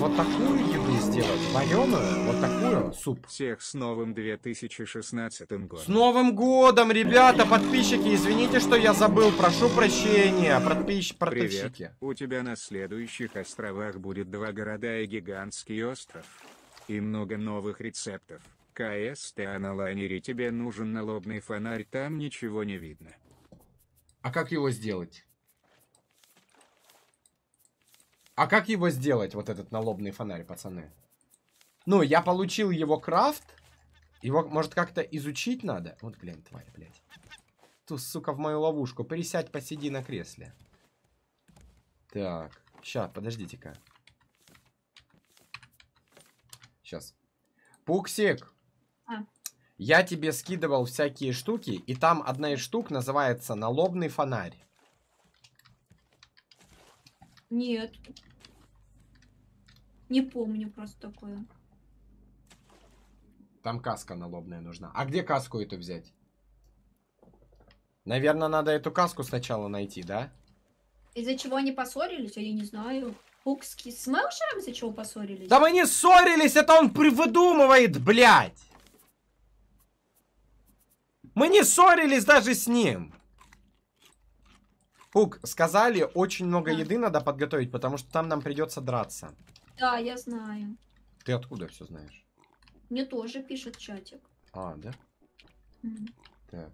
вот такую еду сделать? Вареную? Вот такую? Суп. Всех с новым 2016 годом. С Новым годом, ребята, подписчики! Извините, что я забыл, прошу прощения. Подписч... Привет. Подписчики. У тебя на следующих островах будет два города и гигантский остров. И много новых рецептов. КС, ты а на лайнере тебе нужен налобный фонарь, там ничего не видно. А как его сделать? А как его сделать, вот этот налобный фонарь, пацаны? Ну, я получил его крафт. Его, может, как-то изучить надо? Вот, глянь, тварь, блядь. Ту, сука, в мою ловушку. Присядь, посиди на кресле. Так, ща, подождите-ка. Сейчас. Пуксик. А. Я тебе скидывал всякие штуки, и там одна из штук называется налобный фонарь. Нет. Не помню просто такое. Там каска налобная нужна. А где каску эту взять? Наверное, надо эту каску сначала найти, да? Из-за чего они поссорились, а я не знаю. Пукски с Мелшером из-за чего поссорились? Да мы не ссорились, это он выдумывает, блядь! Мы не ссорились даже с ним. Пук, сказали, очень много А. еды надо подготовить, потому что там нам придется драться. Да, я знаю. Ты откуда все знаешь? Мне тоже пишет чатик. А, да? М. Так.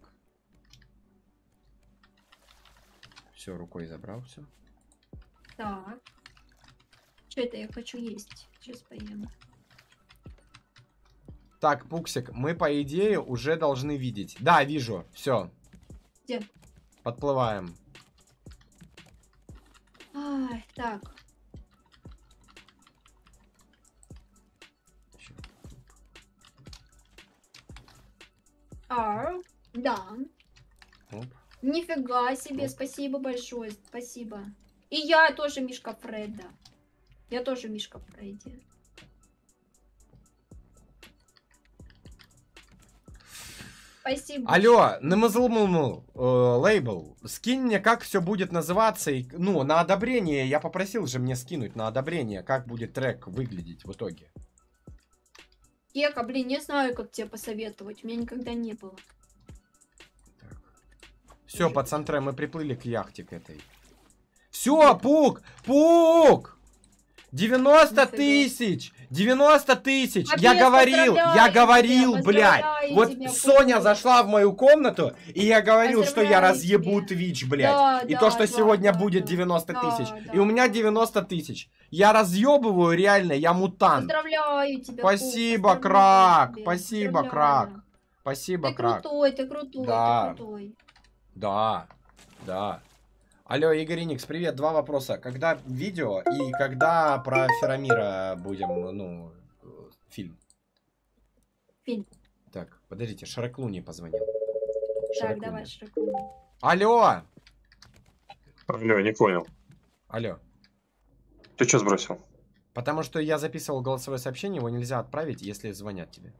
Все, рукой забрал все. Так. Что это я хочу есть? Сейчас поем. Так, Пуксик, мы, по идее, уже должны видеть. Да, вижу. Все. Где? Подплываем. Ай, так. Ар, да. Оп. Нифига себе, Оп. спасибо большое, спасибо. И я тоже Мишка Фредда. Я тоже Мишка Фредди. Спасибо. Алло, Немазлмуму, э, лейбл, скинь мне, как все будет называться, и, ну, на одобрение, я попросил же мне скинуть на одобрение, как будет трек выглядеть в итоге. Кека, блин, не знаю, как тебе посоветовать. У меня никогда не было. Все, пацантре, мы приплыли к яхте к этой. Все, Пук, Пук! 90 Нифига. тысяч! 90 тысяч! Я говорил, я тебя, говорил, блядь! поздравляю Вот тебя, Соня Пук. зашла в мою комнату, и я говорил, что я разъебу тебя. Twitch, блядь. Да, и да, то, что да, сегодня будет да. 90 Да, тысяч. и у меня да. 90 тысяч. Я разъебываю реально, я мутант. Поздравляю тебя. Спасибо, поздравляю крак, тебя, спасибо, крак. Спасибо, Ты крак. крутой, ты крутой, Да. ты крутой. Да, да. Алло, Игорь Никс, привет. Два вопроса. Когда видео и когда про Ферамира будем, ну, э, фильм? Пень. Так, подождите, Шараклуни позвонил. Так, Шараклуни. давай, Шрекуни. Алло! Алло, не понял. Алло. Ты что сбросил? Потому что я записывал голосовое сообщение, его нельзя отправить, если звонят тебе.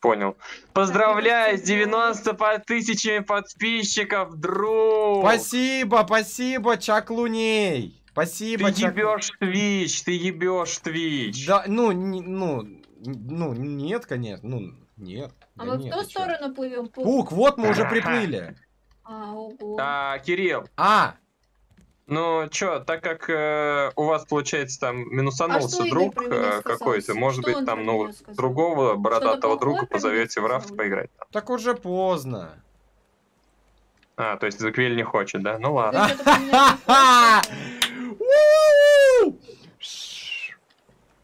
Понял. Поздравляю с 90 по- тысячами подписчиков, друг! Спасибо, спасибо, Чак Луней! Ты Спасибо, Чак... ебешь Twitch, ты ебешь Twitch. Да, ну, не- ну, ну, нет, конечно, ну, нет. А да мы нет, в ту ты чё. сторону плывем. Пук. Пук, вот мы уже приплыли. А, ого. А, Кирилл, А, ну чё, так как э, у вас, получается, там А минусанулся Игорь друг э, какой-то, может Что быть, там, ну, другого бородатого друга позовете в рафт поиграть. так уже поздно. А, то есть Заквель не хочет, да? Ну ладно. что-то про меня не Ха-ха! хочешь? У-у-у! Ш-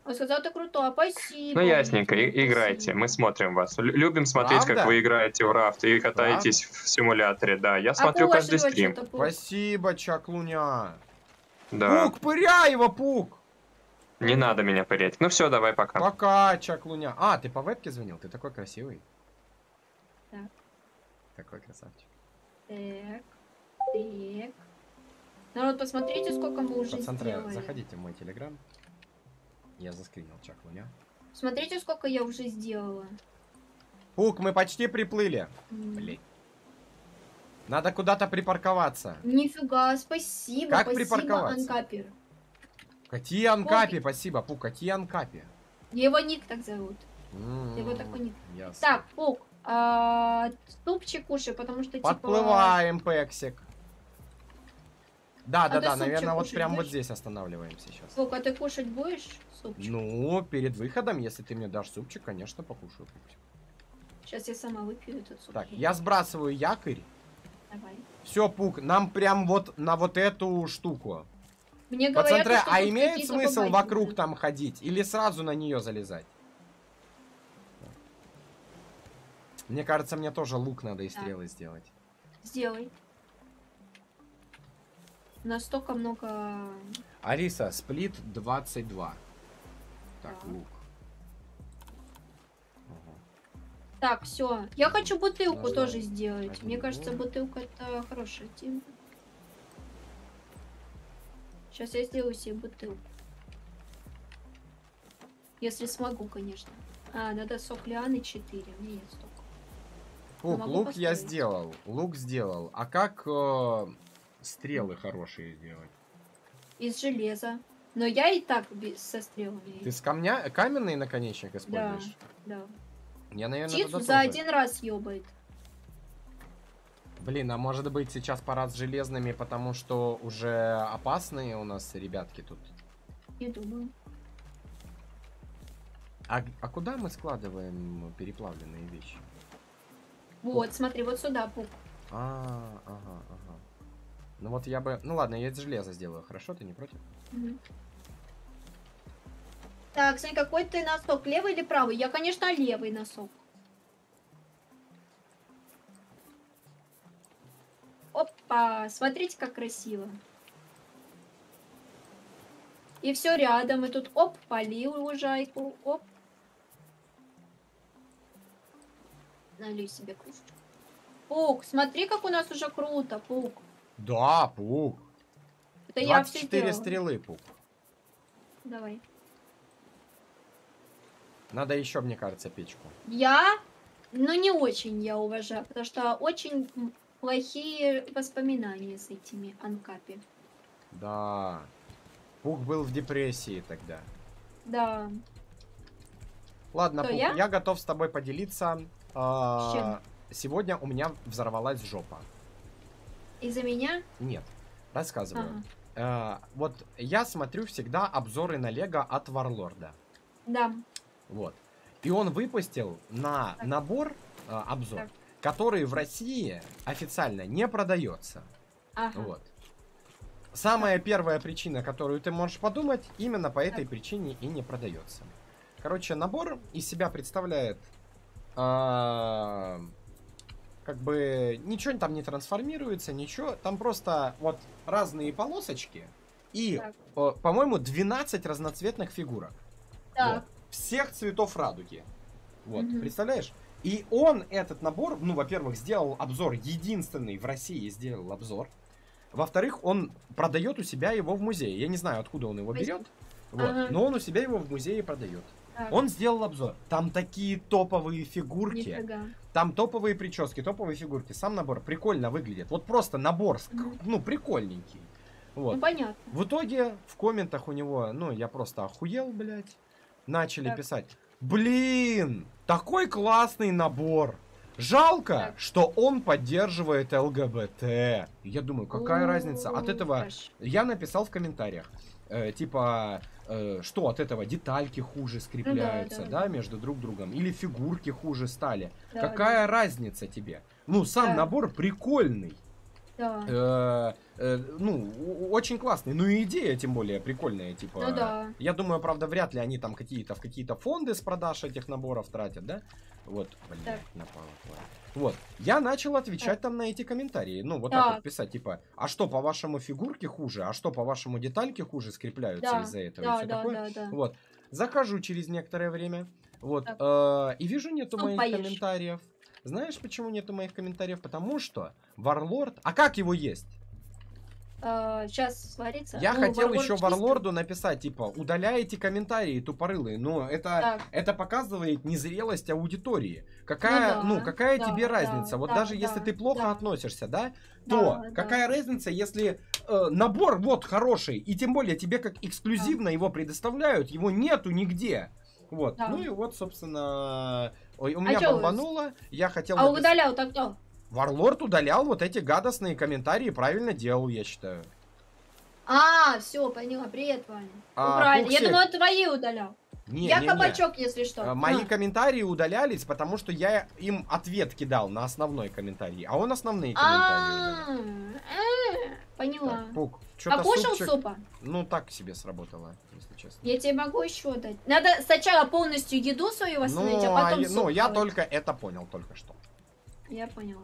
Он сказал, ты крутой, спасибо. Ну, ясненько, и- Спасибо. играйте, мы смотрим вас. Лю- Любим смотреть, Правда? как вы играете в рафт и катаетесь в симуляторе, да. Я А смотрю каждый стрим. Спасибо, Чак Луня. Да. Пук, пыряй его, Пук! Не надо меня пырять. Ну все, давай пока. Пока, Чак Луня. А, ты по вебке звонил? Ты такой красивый. Так. Такой красавчик. Так, так. Народ, посмотрите, сколько мы уже Пацантры, сделали. заходите в мой телеграм. Я заскринил Чак Луня. Смотрите, сколько я уже сделала. Пук, мы почти приплыли. М. Блин. Надо куда-то припарковаться. Нифига, спасибо, Как спасибо, припарковаться? Анкапер. Кати Анкапи, спасибо. Пук, Кати Анкапи. Его ник так зовут. М, Его такой ник. ясно. Так, Пук, а, супчик кушай, потому что типа... Подплываем, Пексик. Да, А да, да, супчик наверное, вот прям вот будешь? здесь останавливаемся сейчас. А ты кушать будешь супчик? Ну, перед выходом, если ты мне дашь супчик, конечно, покушаю. Сейчас я сама выпью этот суп. Так, я сбрасываю якорь. Давай. Все, Пук, нам прям вот на вот эту штуку. Мне говорят, Пацантры, что а имеет смысл вокруг там ходить? Или сразу на нее залезать? Мне кажется, мне тоже лук надо и стрелы сделать. Сделай. Настолько много... Алиса, сплит 22. Так, Так. лук. Ага. Так, все. Я хочу бутылку Нужно тоже сделать. один Мне кажется, бутылка это хорошая тема. Сейчас я сделаю себе бутылку. Если смогу, конечно. А, надо сок лианы 4. У меня. Пук, могу лук я поставить. сделал. Лук сделал. А как э, стрелы хорошие сделать? Из железа. Но я и так без, со стрелами. Ты с камня каменный наконечник Да, используешь? да. Я, наверное, туда за один раз ёбает. Блин, а может быть сейчас пора с железными, потому что уже опасные у нас ребятки тут. Не думаю. А, а куда мы складываем переплавленные вещи? Вот, смотри, вот сюда, пук. А, ага, ага. Ну вот я бы... Ну ладно, я из железа сделаю, хорошо? Ты не против? Мгм. Так, Сань, какой ты носок, левый или правый? Я, конечно, левый носок. Опа, смотрите, как красиво. И все рядом, и тут оп, полил лужайку, оп. Налью себе кружечку. Пук, смотри, как у нас уже круто, Пук. Да, пук. Это я все 24 сделала. стрелы, пук. Давай. Надо еще, мне кажется, печку. Я, ну не очень я уважаю, потому что очень плохие воспоминания с этими анкапи. Да. Пук был в депрессии тогда. Да. Ладно, Кто, Пук, я? я? готов с тобой поделиться. а, С чем? Сегодня у меня взорвалась жопа. Из-за меня? Нет, рассказываю. Ага. А, вот я смотрю всегда обзоры на Лего от Варлорда. Да. Вот. И он выпустил на Так. набор а, обзор, Так. который в России официально не продается. Ага. Вот. Самая первая причина, которую ты можешь подумать, именно по этой причине и не продается. Короче, набор из себя представляет а, как бы ничего там не трансформируется, ничего. Там просто вот разные полосочки и, Так. э, по-моему, 12 разноцветных фигурок. Так. Вот. Всех цветов радуги. Вот, Мгм. представляешь? И он этот набор, ну, во-первых, сделал обзор, единственный в России сделал обзор. Во-вторых, он продает у себя его в музее. Я не знаю, откуда он его берет. Вот, Ага. но он у себя его в музее продает. Так, Он сделал обзор. Там такие топовые фигурки. нифига. Там топовые прически, топовые фигурки. Сам набор прикольно выглядит. Вот просто набор, ну, прикольненький. Вот. Ну, понятно. В итоге в комментах у него, ну, я просто охуел, блядь. Начали Так. писать. Блин, такой классный набор. Жалко, Так. что он поддерживает ЛГБТ. Я думаю, какая О, разница? От этого хорошо. я написал в комментариях. э, типа, что от этого детальки хуже скрепляются, да, да, да. между друг другом, или фигурки хуже стали. Да, Какая разница тебе? Ну, сам Да. набор прикольный. Да. Э, э, ну, очень классный. Ну и идея, тем более, прикольная, типа. Ну да. Я думаю, правда, вряд ли они там какие-то в какие-то фонды с продаж этих наборов тратят, да? Вот, Так. напало. тварь. Вот. Я начал отвечать там на эти комментарии. Ну, вот так Так. вот писать, типа, а что, по-вашему, фигурки хуже? А что, по-вашему, детальки хуже скрепляются Да, из-за этого? и да, всё да, такое? да, да. Вот. Захожу через некоторое время. Вот. Э, и вижу нету Ну, моих поешь. комментариев. Знаешь, почему нету моих комментариев? Потому что Варлорд... А как его есть? Сейчас сварится. Я Ну, хотел Варвар еще. Варлорду написать, типа, удаляйте комментарии тупорылые. Но это, Так. это показывает незрелость аудитории. Какая, Ну ну, да, какая да, тебе да, разница? вот да, даже если да, ты плохо да. относишься, да, то Да, да. какая разница, если э, набор вот хороший, и тем более тебе как эксклюзивно его предоставляют, его нету нигде. Вот. Да. Ну и вот, собственно, у меня чё вы- бомбануло. Я хотел А напис- удалял так кто? Варлорд удалял вот эти гадостные комментарии, правильно делал, я считаю. А, все, поняла. Привет, Ваня. А, Ну, правильно. Я Пупсик. думала, твои удалял. Не, я не, не. кабачок, если что. А, Мои На. комментарии удалялись, потому что я им ответ кидал на основной комментарий, а он основные комментарии удалял. А, э, Поняла. Пук, Покушал супчик, супа? ну так себе сработало, если честно. Я тебе могу еще дать. Надо сначала полностью еду свою восстановить, Ну, а потом я- ну, суп я только это понял только что. Я поняла.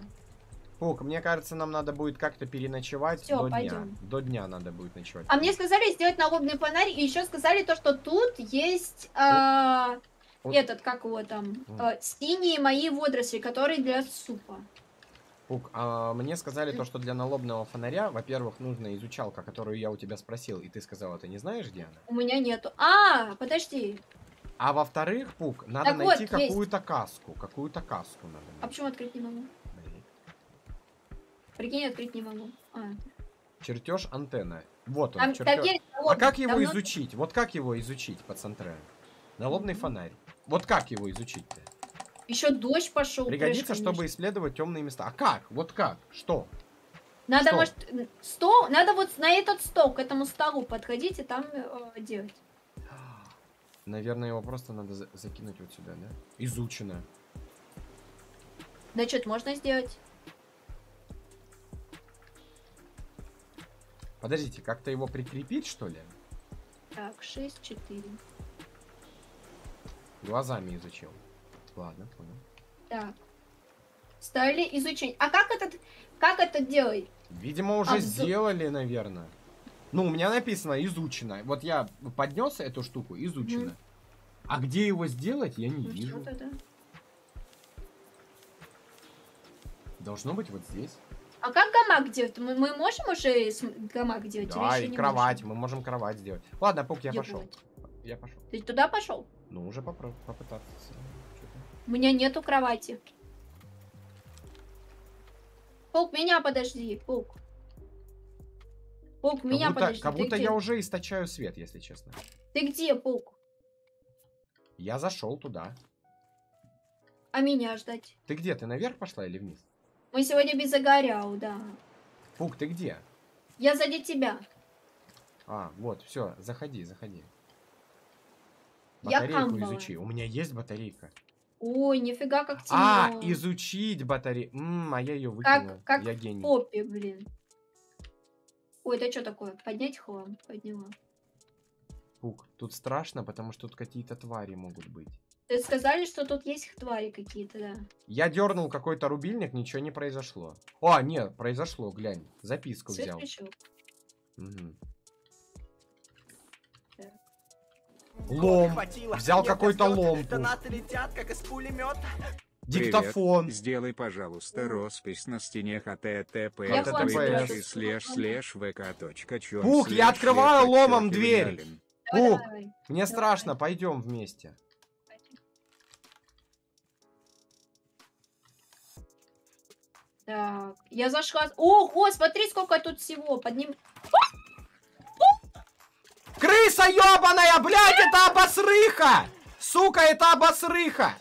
Пук, мне кажется, нам надо будет как-то переночевать Всё, до дня. пойдём. До дня надо будет ночевать. А мне сказали сделать налобный фонарь, и еще сказали то, что тут есть а, Вот. этот, как его там, а, синие мои водоросли, которые для супа. Пук, а мне сказали то, что для налобного фонаря, во-первых, нужна изучалка, которую я у тебя спросил, и ты сказала, ты не знаешь, где она? У меня нету. А, подожди. А во-вторых, Пук, надо Так вот, найти есть. какую-то каску. Какую-то каску надо А найти. почему открыть не могу? Прикинь, открыть не могу. А. Чертеж антенна. Вот он, Там, чертеж. там есть А как его там изучить? Вот как его изучить, пацантры? Налобный фонарь. Вот как его изучить-то? Еще дождь пошел. Пригодится, чтобы исследовать темные места. А как? Вот как? Что? Надо, Что? может, стол, надо вот на этот стол, к этому столу подходить и там э, делать. Наверное, его просто надо за- закинуть вот сюда, да? Изучено. Да что-то можно сделать. Подождите, как-то его прикрепить, что ли? Так, 6, 4. Глазами изучил. Ладно, понял. Так. Стали изучить. А как этот, как это делать? Видимо, уже Обзор- сделали, наверное. Ну, у меня написано изучено. Вот я поднес эту штуку, изучено. Мгм. А где его сделать, я не Ну, вижу. всё тогда. Должно быть вот здесь. А как гамак делать? Мы, мы можем уже гамак делать? Да, и кровать. можем? Мы можем кровать сделать. Ладно, Пук, я пошел. Ебать. Я пошел. Ты туда пошел? Ну, уже попро- попытаться. У меня нету кровати. Паук, меня подожди. Паук, Как меня будто, подожди. как будто где? я уже источаю свет, если честно. Ты где, Паук? Я зашел туда. А меня ждать? Ты где? Ты наверх пошла или вниз? Мы сегодня без загорял, да. Пук, ты где? Я сзади тебя. А, вот, все, заходи, заходи. Я Батарейку камбала. изучи. У меня есть батарейка. Ой, нифига как темно. А, изучить батарейку. М, а я ее выкинул. Как, как я гений. попе, блин. Ой, это что такое? Поднять хлам? Подняла. Пук, тут страшно, потому что тут какие-то твари могут быть. Ты сказали, что тут есть твари какие-то, да. Я дернул какой-то рубильник, ничего не произошло. О, нет, произошло, глянь. Записку взял. Светлячок. Мгм. Лом. Хватило. Взял какой-то лом. летят, как из пулемета. Диктофон. Привет. Сделай, пожалуйста, роспись на стене http сделать. слэш слэш vk.com Пух, я слэш открываю ломом дверь. давай, мне Давай. страшно, пойдем вместе. Так, я зашла. Ого, смотри, сколько тут всего. Подним. Крыса ебаная, блядь, это обосрыха! Сука, это обосрыха!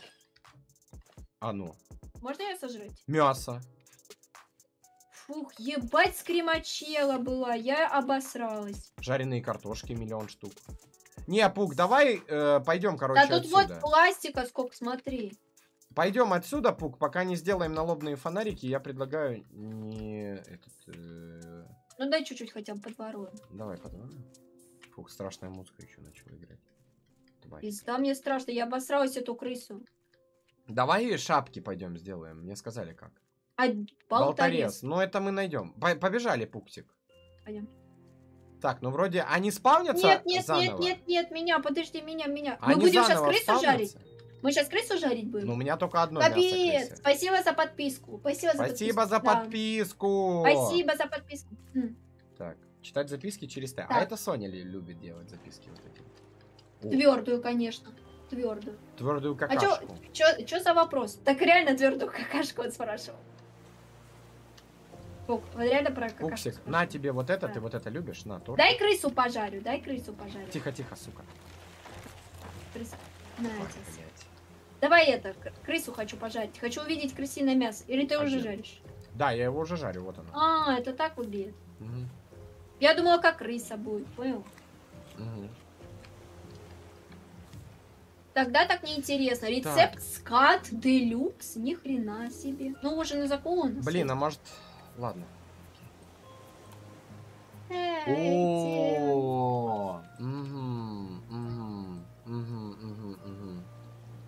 А ну, Можно ее сожрать? мясо. Фух, ебать скримачела была. Я обосралась. Жареные картошки миллион штук. Не, Пук, давай э, пойдем, короче, да тут отсюда. вот пластика сколько, смотри. Пойдем отсюда, Пук, пока не сделаем налобные фонарики, я предлагаю не этот. э, Ну дай чуть-чуть хотя бы подворуем. Давай, потом. Фух, страшная музыка еще начала играть. Давай. Пизда мне страшно, я обосралась эту крысу. Давай шапки пойдем сделаем. Мне сказали как. А болторез. Ну это мы найдем. По- побежали, Пупсик. Пойдем. Так, ну вроде они спавнятся Нет, нет, заново. нет, нет, нет, меня, подожди, меня, меня. Мы Они будем сейчас крысу жарить? Мы сейчас крысу жарить будем? Ну, у меня только одно Капец, спасибо за подписку. Спасибо за Спасибо за подписку. Да. подписку. Спасибо за подписку. Так, читать записки через Т. А это Соня ли любит делать записки вот? О, Твердую, конечно. Твердую. Твердую А какашку. чё, чё за вопрос? Так реально твердую какашку он спрашивал. Фук, он реально про какашку спрашивал. на тебе вот это, Да. ты вот это любишь? На, тоже. Дай крысу пожарю, дай крысу пожарю. Тихо, тихо, сука. Крыса. На, блядь. Давай это, крысу хочу пожарить. Хочу увидеть крысиное мясо. Или ты А уже где? жаришь? Да, я его уже жарю, вот оно. А, это так выглядит. Мгм, Я думала, как крыса будет, понял? мгм. Тогда так неинтересно. Рецепт скат делюкс, ни хрена себе. Ну, уже на закон. Блин, а может... Ладно. Эй, О.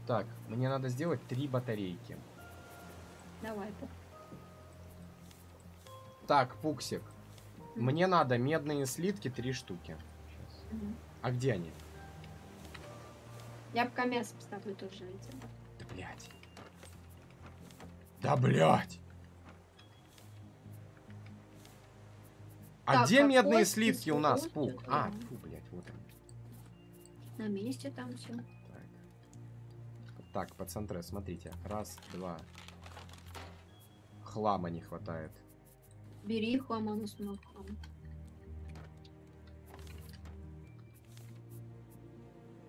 Так, мне надо сделать три батарейки. Давай, Пук. Так, Пуксик. Мгм. Мне надо медные слитки три штуки. Щас. Мгм. А где они? Я пока мясо поставлю тоже. Да блять. Да блять. А Так, где а медные слитки у нас, Пук? да. А, фу, блять, вот они. На месте там все. Так. По центре, смотрите. Раз, два. Хлама не хватает. Бери хлам, а у нас много хлама.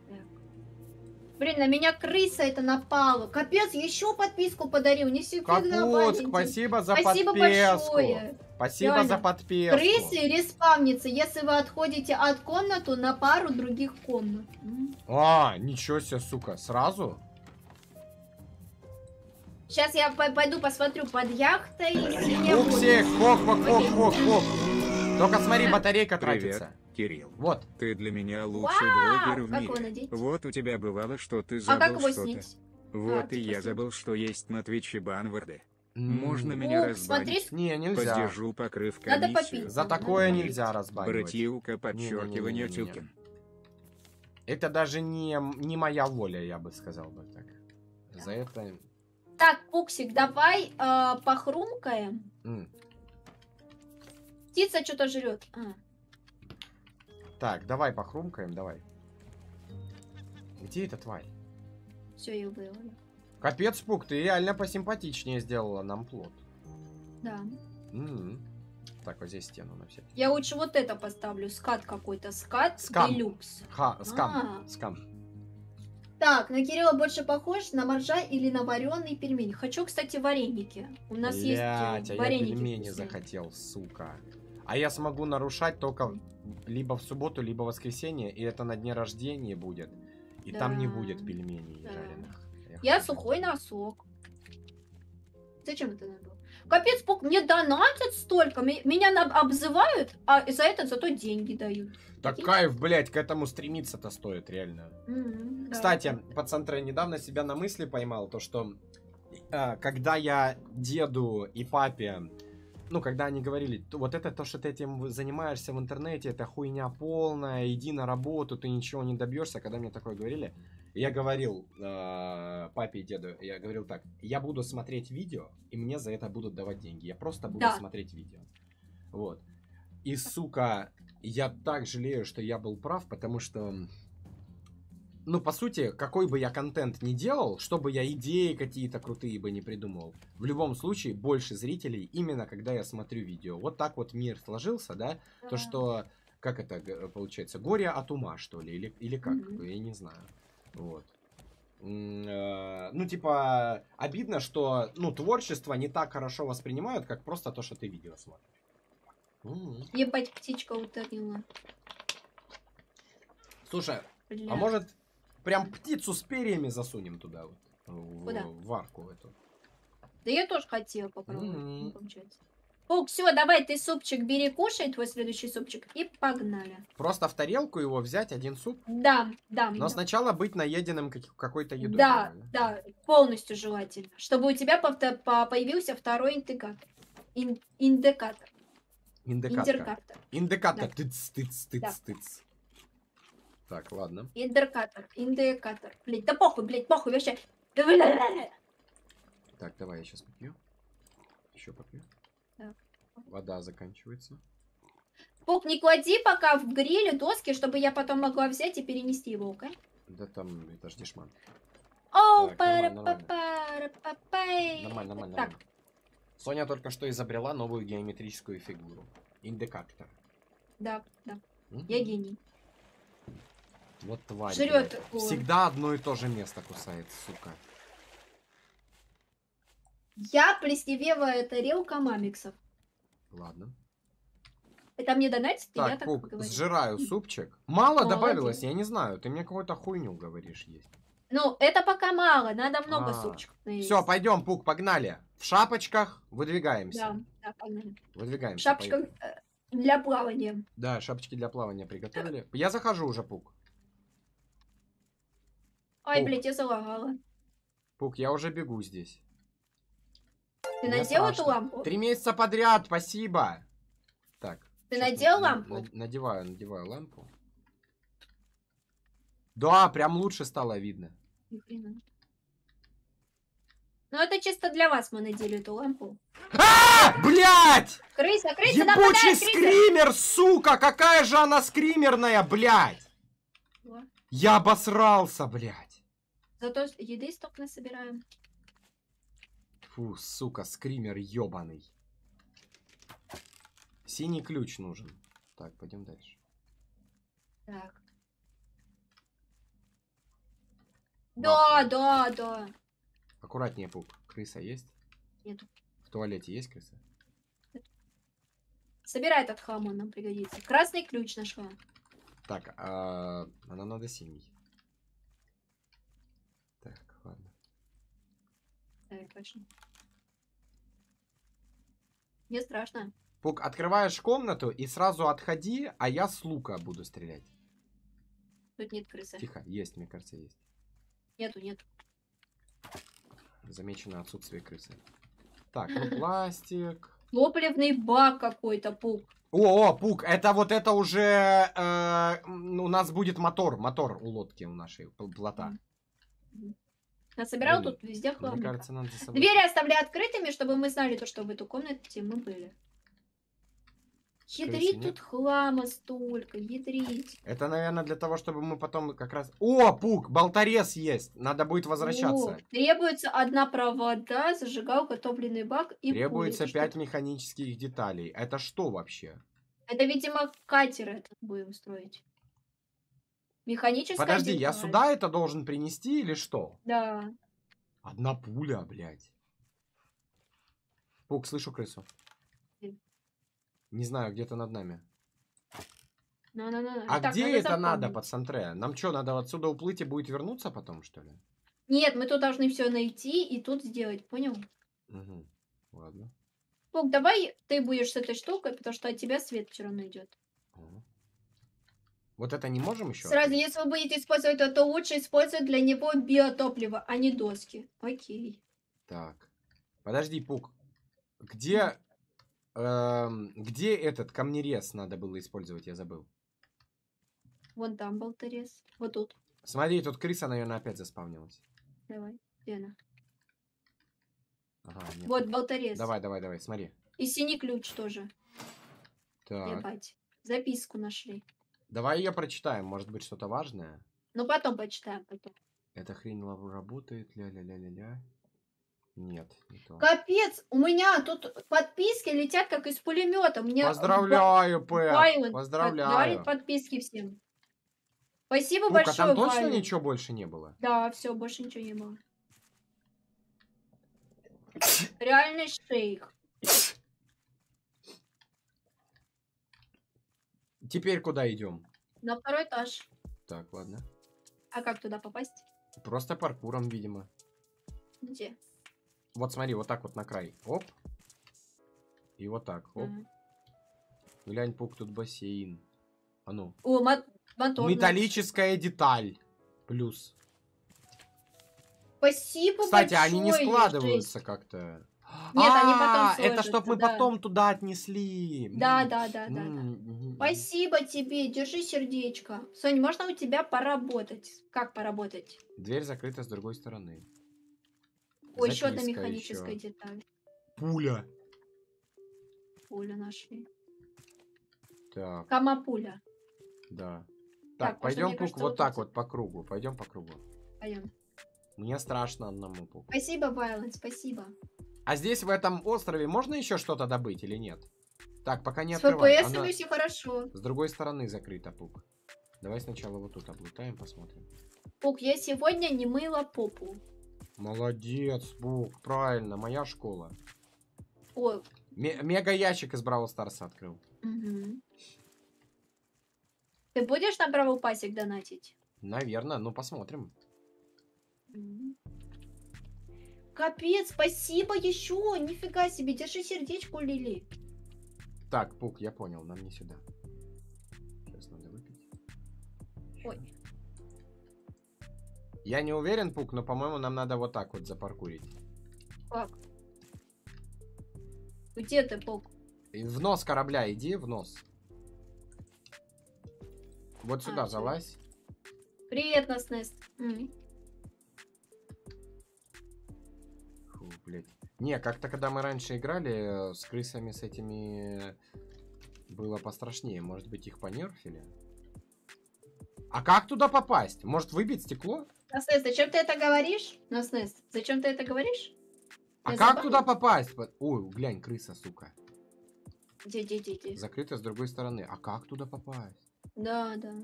Так. Блин, на меня крыса это напала. Капец, еще подписку подарил. Не всегда Капуцк, спасибо за Спасибо подписку. большое. Спасибо Реально. за подписку. Крысы респавнятся, если вы отходите от комнату на пару других комнат. А, ничего себе, сука, сразу? Сейчас я по- пойду посмотрю под яхтой. Пупсик, хок, хок, хок, хок, хок. Только смотри, батарейка Привет, тратится. Кирилл. Вот. Ты для меня лучший Вау, блогер в как его мире. надеть? Вот у тебя бывало, что ты А забыл как его что-то. Вот А, и я забыл, что есть на Твиче банварды. Можно меня Ух, смотри, разбанить. Не, нельзя. Поддержу покрыв Надо комиссию. попить. За такое Будет. нельзя разбанивать. Братьюка, подчеркивание. Тюкин. Это даже не, не моя воля, я бы сказал бы так. За это... Так, Пуксик, давай э, похрумкаем. М. Птица что-то жрет. А, Так, давай похрумкаем, давай. Где эта тварь? все, ее вывели. Капец, Пук, ты реально посимпатичнее сделала нам плод. Да. М. Так, вот здесь стену на всякий. Я лучше вот это поставлю. Скат какой-то. Скат Скам. делюкс. Ха, скам, А. скам. Так, на Кирилла больше похож на моржа или на вареный пельмень. Хочу, кстати, вареники. У нас есть э, Блядь, а я вареники. пельмени вкусные. захотел, сука. А я смогу нарушать только либо в субботу, либо в воскресенье, и это на дне рождения будет. И там не Да, будет пельменей да. жареных. Я хочу. сухой носок. Зачем это надо было? Капец, Пук, мне донатят столько. Ме- Меня обзывают, а за это зато деньги дают. Так Прикинь? кайф, блядь, к этому стремиться-то стоит, реально. Да. Кстати, пацан Трей недавно себя на мысли поймал, то что э, когда я деду и папе ну, когда они говорили, «Т- вот это то, что ты этим занимаешься в интернете, это хуйня полная, иди на работу, ты ничего не добьешься. Когда мне такое говорили, я говорил э, папе и деду, я говорил так, я буду смотреть видео, и мне за это будут давать деньги. Я просто буду Да. смотреть видео. Вот. И, сука, я так жалею, что я был прав, потому что ну, по сути, какой бы я контент ни делал, чтобы я идеи какие-то крутые бы не придумывал, в любом случае больше зрителей именно когда я смотрю видео. Вот так вот мир сложился, да? То, что, как это получается, горе от ума, что ли, или, или как, Мгм. я не знаю. Вот. М, э, Ну, типа, обидно, что, ну, творчество не так хорошо воспринимают, как просто то, что ты видео смотришь. М. Ебать, птичка утопила. Слушай, Бля. А может, прям птицу с перьями засунем туда вот? В, Куда? в арку эту. Да я тоже хотела попробовать. Мгм. Не получается. Паук, все, давай ты супчик бери, кушай, твой следующий супчик, и погнали. Просто в тарелку его взять, один суп. Да, да. Но да. сначала быть наеденным как- какой-то едой. Да, правильно? да, полностью желательно. Чтобы у тебя появился второй индикатор. Ин- индикатор. Индикатор. Индикатор. Индикатор. Да. Тыц, тыц, тыц, Да. тыц. Так, ладно. Индикатор. Индикатор. Блять, да похуй, блять, похуй вообще. Так, давай я сейчас попью. Еще попью. Вода заканчивается. Паук, не клади пока в гриле доски, чтобы я потом могла взять и перенести его, окей? Да там, это ж дешман. Оу, Так, нормально, пара пара папай. Нормально, нормально, Так, нормально. Соня только что изобрела новую геометрическую фигуру. Индикатор. да, да. Мгм. Я гений. Вот тварь. Жрет. Всегда одно и то же место кусает, сука. Я плесневелая тарелка мамиксов. Ладно. Это мне донатить? я Так, так Пук, говорю. сжираю супчик. Мало Молодец. добавилось, я не знаю. Ты мне какую-то хуйню говоришь есть. Ну, это пока мало, надо много А. супчиков. Все, пойдем, Пук, погнали. В шапочках Да, выдвигаемся. да, погнали. Выдвигаемся. Шапочка поехали. э, для плавания. Да, шапочки для плавания приготовили. Я захожу уже, Пук. Ой, Пук. блядь, я залагала. Пук, я уже бегу здесь. Ты Мне надел эту лампу? Три месяца подряд, спасибо. Так. Ты надел на- лампу? на- надеваю, надеваю лампу. Да, прям лучше стало видно. Ну, это чисто для вас мы надели эту лампу. А, блядь! Крыса, крыса, Ебучий скример, сука! Какая же она скримерная, блядь! Во. Я обосрался, блядь. Зато еды столько насобираем. Фу, сука, скример ебаный. Синий ключ нужен. Так, пойдем дальше. Так. Да, да, да. Аккуратнее, Пук. Крыса есть? Нету. В туалете есть крыса? Собирай этот хлам, он нам пригодится. Красный ключ нашла. Так, а, а нам надо синий. Так, ладно. Так, точно. Мне страшно. Пук, открываешь комнату и сразу отходи, а я с лука буду стрелять. Тут нет крысы. Тихо, есть, мне кажется, есть. Нету, нету. Замечено отсутствие крысы. Так, ну пластик. Топливный бак какой-то, пук. О, о, Пук, это вот это уже... э, у нас будет мотор, мотор у лодки у нашей, пл- плота. Насобирал Блин, тут везде Мне хламика. кажется, надо за собой... Двери оставляй открытыми, чтобы мы знали то, что в эту комнате мы были. Ядрить нет? тут хлама столько, ядрить. Это, наверное, для того, чтобы мы потом как раз... О, Пук, болторез есть. Надо будет возвращаться. О, требуется одна провода, зажигалка, топливный бак и Требуется пули. 5 Что- механических деталей. Это что вообще? Это, видимо, катер это будем строить. Механическая Подожди, я сюда это должен принести или что? Да. Одна пуля, блядь. Пук, слышу крысу. Где? Не знаю, где-то над нами. На-на-на. А Так, где это надо, запомнить. пацантре? Нам что, надо отсюда уплыть и будет вернуться потом, что ли? Нет, мы тут должны все найти и тут сделать, понял? Угу. Ладно. Пук, давай ты будешь с этой штукой, потому что от тебя свет все равно идет. Вот это не можем еще? Сразу, если вы будете использовать это, то лучше использовать для него биотопливо, а не доски. Окей. Так. Подожди, Пук. Где... Эм, где этот камнерез надо было использовать, я забыл. Вон там болторез. Вот тут. Смотри, тут крыса, наверное, опять заспавнилась. Давай. Где она? Ага, нет. Вот болторез. Давай, давай, давай, смотри. И синий ключ тоже. Так, Ебать. Записку нашли. Давай ее прочитаем, может быть что-то важное. Ну потом почитаем. Потом. Эта хрень работает, ля-ля-ля-ля-ля. Нет, не то. Капец, у меня тут подписки летят как из пулемета. Мне Поздравляю, Вайлент поздравляю. дарит подписки всем. Спасибо Пук, а большое, там точно ничего больше не было? Да, все, больше ничего не было. Реальный шейх. Теперь куда идем? На второй этаж. Так, ладно. А как туда попасть? Просто паркуром, видимо. Где? Вот смотри, вот так вот на край. Оп. И вот так. Оп. Ага. Глянь, Пук, тут бассейн. А ну. О, мо- мотор. Металлическая деталь. Плюс. Спасибо Кстати, они не большое, складываются как-то. Нет, они потом А, Это сложатся, чтоб мы потом туда отнесли. Да, да, да, да, Спасибо тебе, держи сердечко. Соня, можно у тебя поработать? Как поработать? Дверь закрыта с другой стороны. Ой, еще одна механическая деталь. Пуля. Пулю нашли. Так, Камапуля. да. Так, Так, пойдем, Пук, кажется, вот так вот по кругу. Пойдем по кругу. Пойдем. Мне страшно одному, Пук. Спасибо, Вайлент, спасибо. А здесь, в этом острове, можно еще что-то добыть или нет? Так, пока не С открывай. ФПС Она все хорошо. с другой стороны закрыта, Пук. Давай сначала вот тут облутаем, посмотрим. Пук, я сегодня не мыла попу. Молодец, Пук, правильно, моя школа. Ой, Ме- мега ящик из Бравл Старса открыл. мгм. Ты будешь на Бравл Пасик донатить? Наверное, ну посмотрим. Мгм. Капец, спасибо еще. Нифига себе, держи сердечко, Лили. Так, Пук, я понял, нам не сюда. Сейчас надо выпить. Ой. Я не уверен, Пук, но, по-моему, нам надо вот так вот запаркурить. Как? Где ты, Пук? В нос корабля иди, в нос. Вот сюда А, залазь. Привет, Наснест. М. блядь. Не, как-то когда мы раньше играли э, с крысами, с этими было пострашнее. Может быть, их понерфили? А как туда попасть? Может, выбить стекло? Наснест, зачем ты это говоришь? Наснест, зачем ты это говоришь? А Я как забавно. туда попасть? По- Ой, глянь, крыса, сука. Где, где, где? Закрыта с другой стороны. А как туда попасть? Да, да.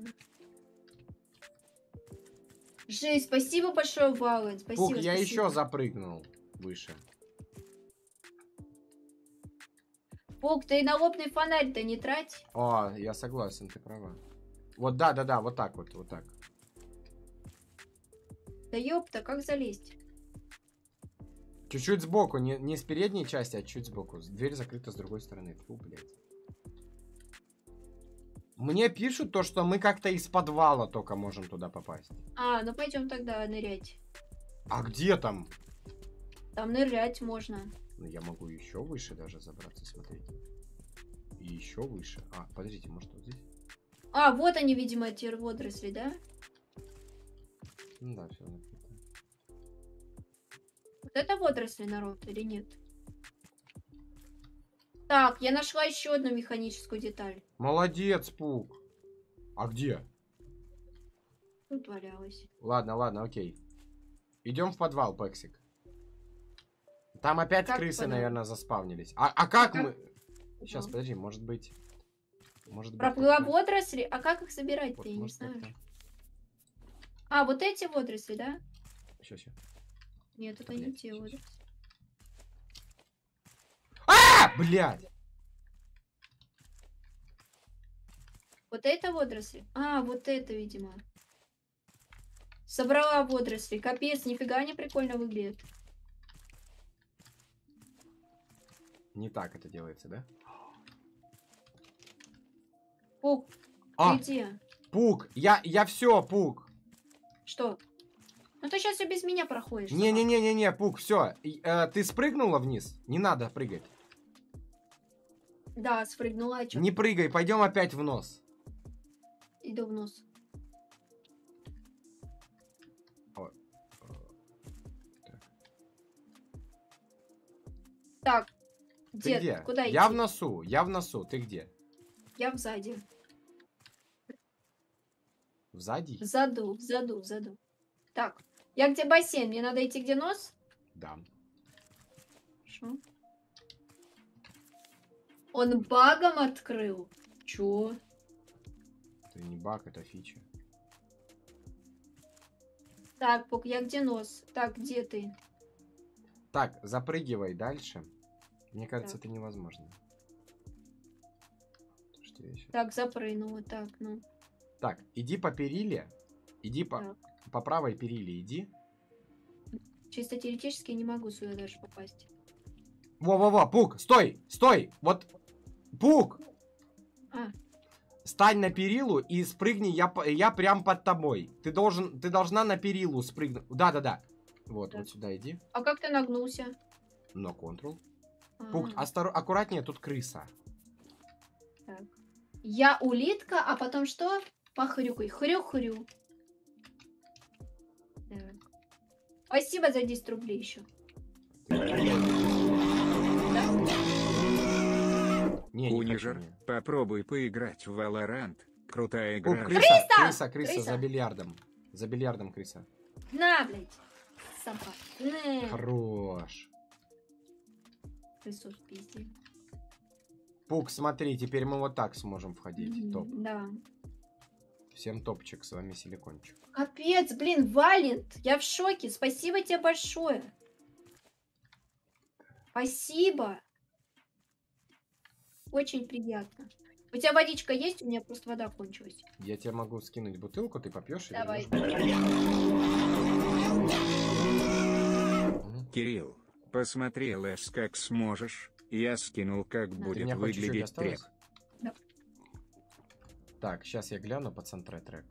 Жесть, спасибо большое, Вален. Спасибо, Пук, я спасибо. еще запрыгнул выше. Пук, ты налобный фонарь-то не трать. О, я согласен, ты права. Вот, да, да, да, вот так вот, вот так. Да ёпта, как залезть? Чуть-чуть сбоку, не, не с передней части, а чуть сбоку. Дверь закрыта с другой стороны. Фу, блядь. Мне пишут то, что мы как-то из подвала только можем туда попасть. А, ну пойдем тогда нырять. А где там? Там нырять можно. Ну, я могу еще выше даже забраться, смотрите. И еще выше. А, подождите, может вот здесь? А, вот они, видимо, эти водоросли, да? Ну да, все закрыто. Вот это водоросли, народ, или нет? Так, я нашла еще одну механическую деталь. Молодец, Пук. А где? Тут валялась. Ладно, ладно, окей. Идем в подвал, Пексик. Там опять Как крысы, подвал? наверное, заспавнились. А, а как как? мы... Сейчас, Ага. подожди, может быть... Может быть... Проплыла как-то- водоросли, а как их собирать, вот, ты не как-то- А, вот эти водоросли, да? Щас, щас. Нет, это не те водоросли. А, блядь! Вот это водоросли? А, вот это, видимо. Собрала водоросли. Капец, нифига они прикольно выглядят. Не так это делается, да? Пук, А, ты где? Пук! Я, я все, Пук! Что? Ну ты сейчас все без меня проходишь. Не-не-не-не-не, Пук, все. Ты спрыгнула вниз? Не надо прыгать. Да, спрыгнула, а? Не прыгай, пойдем опять в нос. Иду в нос. Так. Ты Где? где? Куда идти? Я в носу, я в носу. Ты где? Я сзади. Сзади? В заду, в заду, в заду. Так. Я где бассейн? Мне надо идти где нос? Да. Хорошо. Он багом открыл. Чё? Это не баг, это фича. Так, Пук, я где нос? Так, где ты? Так, запрыгивай дальше. Мне кажется, Так. это невозможно. Что я щас- Так, запрыгнула. Так, ну. Так, иди по периле. Иди по, Так. по правой периле, иди. Чисто теоретически я не могу сюда даже попасть. Во-во-во, Пук, стой, стой, вот, Пук! А. Стань на перилу и спрыгни, я, я прям под тобой. Ты должен, ты должна на перилу спрыгнуть. Да-да-да. Вот, Так. вот сюда иди. А как ты нагнулся? На контрол. Пук, А, остор- аккуратнее, тут крыса. так. Я улитка, а потом что? Похрюкай. Хрю-хрю. Спасибо за 10 рублей еще. Не, не Унижер, хочу, не. попробуй поиграть в Valorant. Крутая игра. крыса, Крыса! крыса, крыса, Крыса! за бильярдом. За бильярдом крыса. На, блядь. Собака. На. Хорош. Крысу спизди. Пук, смотри, теперь мы вот так сможем входить. Мгм, Топ. Да. Всем топчик, с вами Силикончик. Капец, блин, Валент, я в шоке. Спасибо тебе большое. Спасибо. Очень приятно. У тебя водичка есть? У меня просто вода кончилась. Я тебе могу скинуть бутылку, ты попьешь Давай. Кирилл, посмотри лес как сможешь. Я скинул, как Ты будет выглядеть трек. Да. Так, сейчас я гляну по центре трек.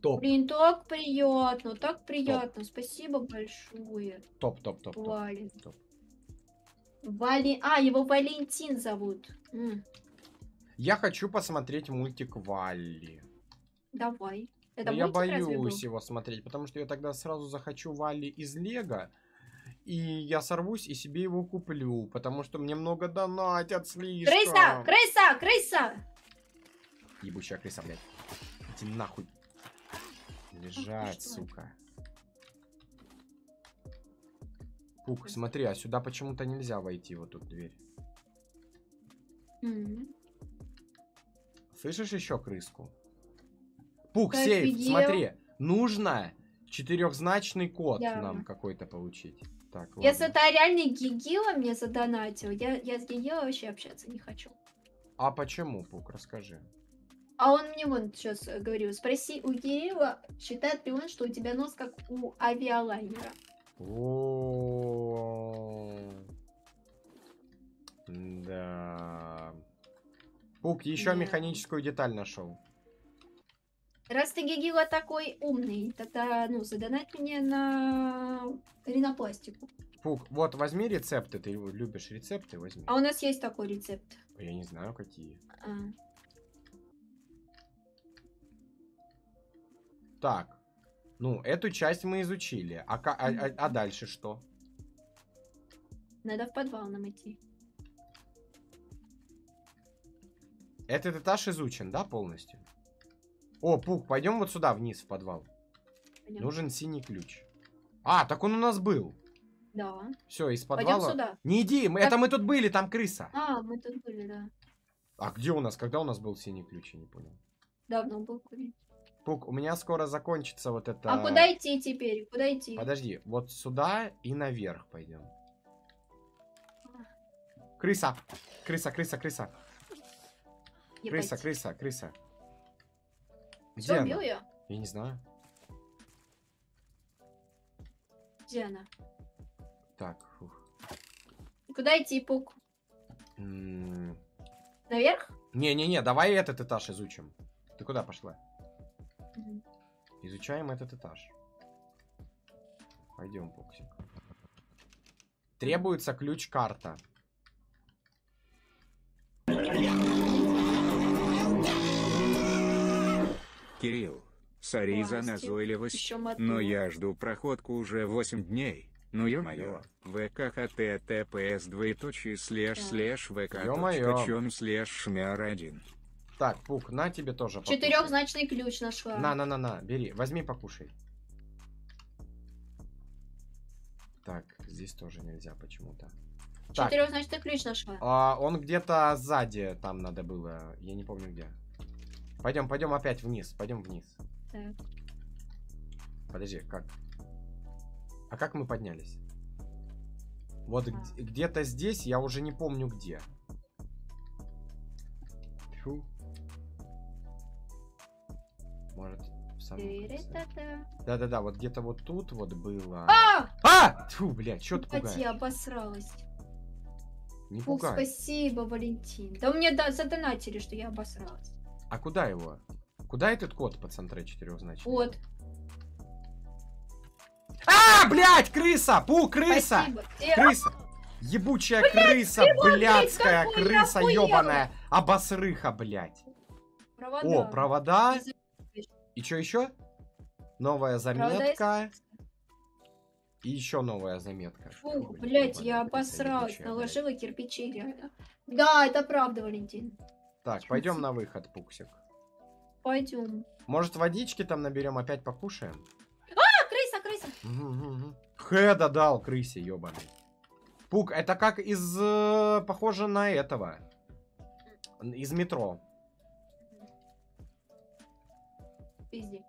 Топ, Блин, так приятно, так приятно. Спасибо большое. топ, топ, топ, топ. Вален. топ. Вали... А, его Валентин зовут. М, Я хочу посмотреть мультик Валли. давай. Это я боюсь его смотреть, потому что я тогда сразу захочу Валли из Лего. И я сорвусь и себе его куплю, потому что мне много донатят слишком. Крыса! Крыса! Крыса! Ебучая крыса, блядь. Иди нахуй. Лежать, сука. Пук, смотри, а сюда почему-то нельзя войти, вот тут дверь. М. Слышишь еще крыску? Пук, Ты сейф, смотри. Нужно четырехзначный код Да. нам какой-то получить. Так, Если ладно. это реальный Гигила мне задонатил, я, я с Гигила вообще общаться не хочу. А почему, Пук, расскажи. А он мне вон сейчас говорил, спроси у Кирилла, считает ли он, что у тебя нос как у авиалайнера. О, Да. Пук, еще Да. механическую деталь нашел. Раз ты Гигила такой умный, тогда, ну, задонать мне на ринопластику. Пук, вот возьми рецепты, ты любишь рецепты, возьми. А у нас есть такой рецепт. Я не знаю, какие. А, Так, ну, эту часть мы изучили. А, а, а- а дальше что? надо в подвал нам идти. Этот этаж изучен, да, полностью? О, Пук, пойдем вот сюда, вниз, в подвал. Пойдем. Нужен синий ключ. А, так он у нас был. Да. Все, из Пойдем подвала. сюда. Не иди, мы- Так. это мы тут были, там крыса. А, мы тут были, да. А где у нас, когда у нас был синий ключ, я не понял. Давно был курить. Пук, у меня скоро закончится вот это... А куда идти теперь? Куда идти? Подожди, вот сюда и наверх пойдем. Крыса! Крыса, крыса, крыса. Ебать. Крыса, крыса, крыса. Где Всё, она? убил ее? Я не знаю. Где она? Так, фух. Куда идти, Пук? М, Наверх? Не-не-не, давай этот этаж изучим. Ты куда пошла? Изучаем этот этаж. Пойдем, Пуксик. Требуется ключ-карта. Кирилл, sorry за назойливость, но я жду проходку уже 8 дней. Ну ё-моё. ВК https двоеточие слэш слэш чём слэш шмяр один. Так, Пук, на тебе тоже покушай. Четырехзначный ключ нашла. На, на, на, на, бери, возьми, покушай. Так, здесь тоже нельзя почему-то. Четырехзначный ключ нашла. а, он где-то сзади там надо было, я не помню где. Пойдем, пойдем опять вниз, пойдем вниз. Так. Подожди, как? А как мы поднялись? Вот А. где-то здесь, я уже не помню где. Фу. Может, в самом. Да-да-да, вот где-то вот тут вот было. А! А! Тьфу, блядь, чё ты пугаешь? я обосралась. Не Фух, пугай. спасибо, Валентин. Да мне да, задонатили, что я обосралась. А куда его? Куда этот код по центре четырехзначный? Вот. А, блядь, крыса! Пу, крыса! Спасибо. Крыса! Ебучая крыса, блядская какой крыса ебаная! Обосрыха, блядь! провода. О, провода. И что еще? Новая заметка. И еще новая заметка. Блять, ебаная я обосралась, блядь. наложила кирпичи реально. Да, это правда, Валентин. Так, пойдем на выход, Пуксик. Пойдем. Может, водички там наберем, опять покушаем? А, крыса, крыса. Мгм. Хэда дал крысе, ебаный. Пук, это как из... э, Похоже на этого. Из метро. Пизди.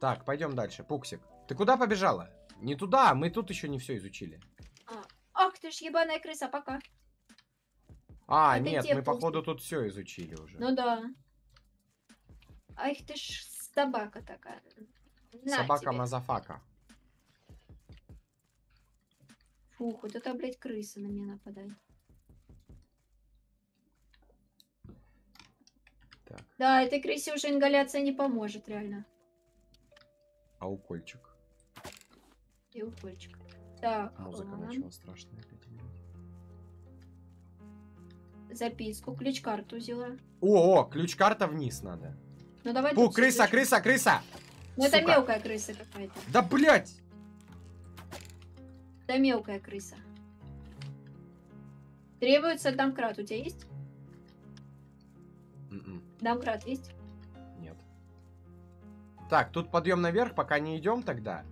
Так, пойдем дальше. Пуксик. Ты куда побежала? Не туда, мы тут еще не все изучили. Ах ты ж ебаная крыса, пока. А, Это нет, те мы походу тут все изучили уже. Ну да. Ах ты ж собака такая. На Собака тебе. Motherfucker. Фух, вот это, блядь, крыса на меня нападает. Так, Да, этой крысе уже ингаляция не поможет, реально. а укольчик. И укольчик. Так, Музыка ладно. начала страшная опять. Записку, ключ-карту взяла. О, о, ключ-карта вниз надо. Ну давай. Всё крыса, крыса, крыса! Ну это мелкая крыса какая-то. Да, блядь! Это мелкая крыса. Требуется домкрат. У тебя есть? М-м, Домкрат есть? Нет. Так, тут подъем наверх, пока не идем тогда.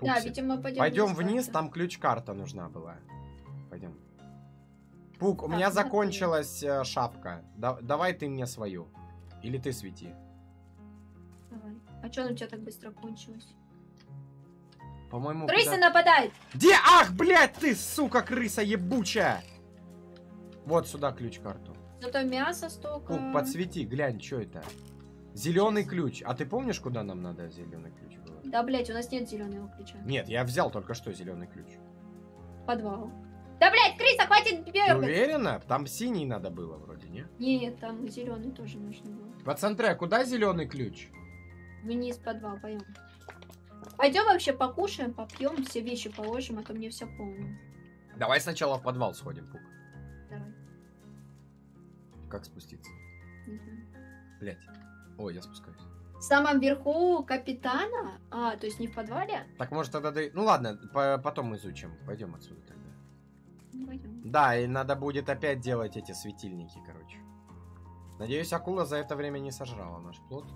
Да, Пуксик. видимо, пойдем Пойдем вниз, там ключ-карта нужна была. Пойдем. Пук, у Так, меня закончилась э, шапка. Да- давай ты мне свою. Или ты свети. Давай. А что у тебя так быстро кончилось? По-моему, Крыса куда- нападает! Где? Ах, блядь, ты, сука, крыса ебучая! Вот сюда ключ-карту. Зато мясо столько. Пук, подсвети, глянь, что это? Зеленый ключ. А ты помнишь, куда нам надо зеленый ключ было? Да, блять, у нас нет зеленого ключа. Нет, я взял только что зеленый ключ. Подвал. Да, блять, крыса, хватит бегать! уверена? Там синий надо было вроде, не? Нет, там зеленый тоже нужно было. Пацантры, а куда зеленый ключ? Вниз подвал, пойдем. Пойдем вообще покушаем, попьем, все вещи положим, а то мне все полно. Давай сначала в подвал сходим, Пук. Давай. Как спуститься? не знаю. Блять. Ой, я спускаюсь. В самом верху капитана? А, то есть не в подвале? Так, может тогда... Ну ладно, по- потом изучим. Пойдем отсюда тогда. Пойдем. Да, и надо будет опять делать эти светильники, короче. Надеюсь, акула за это время не сожрала наш плод.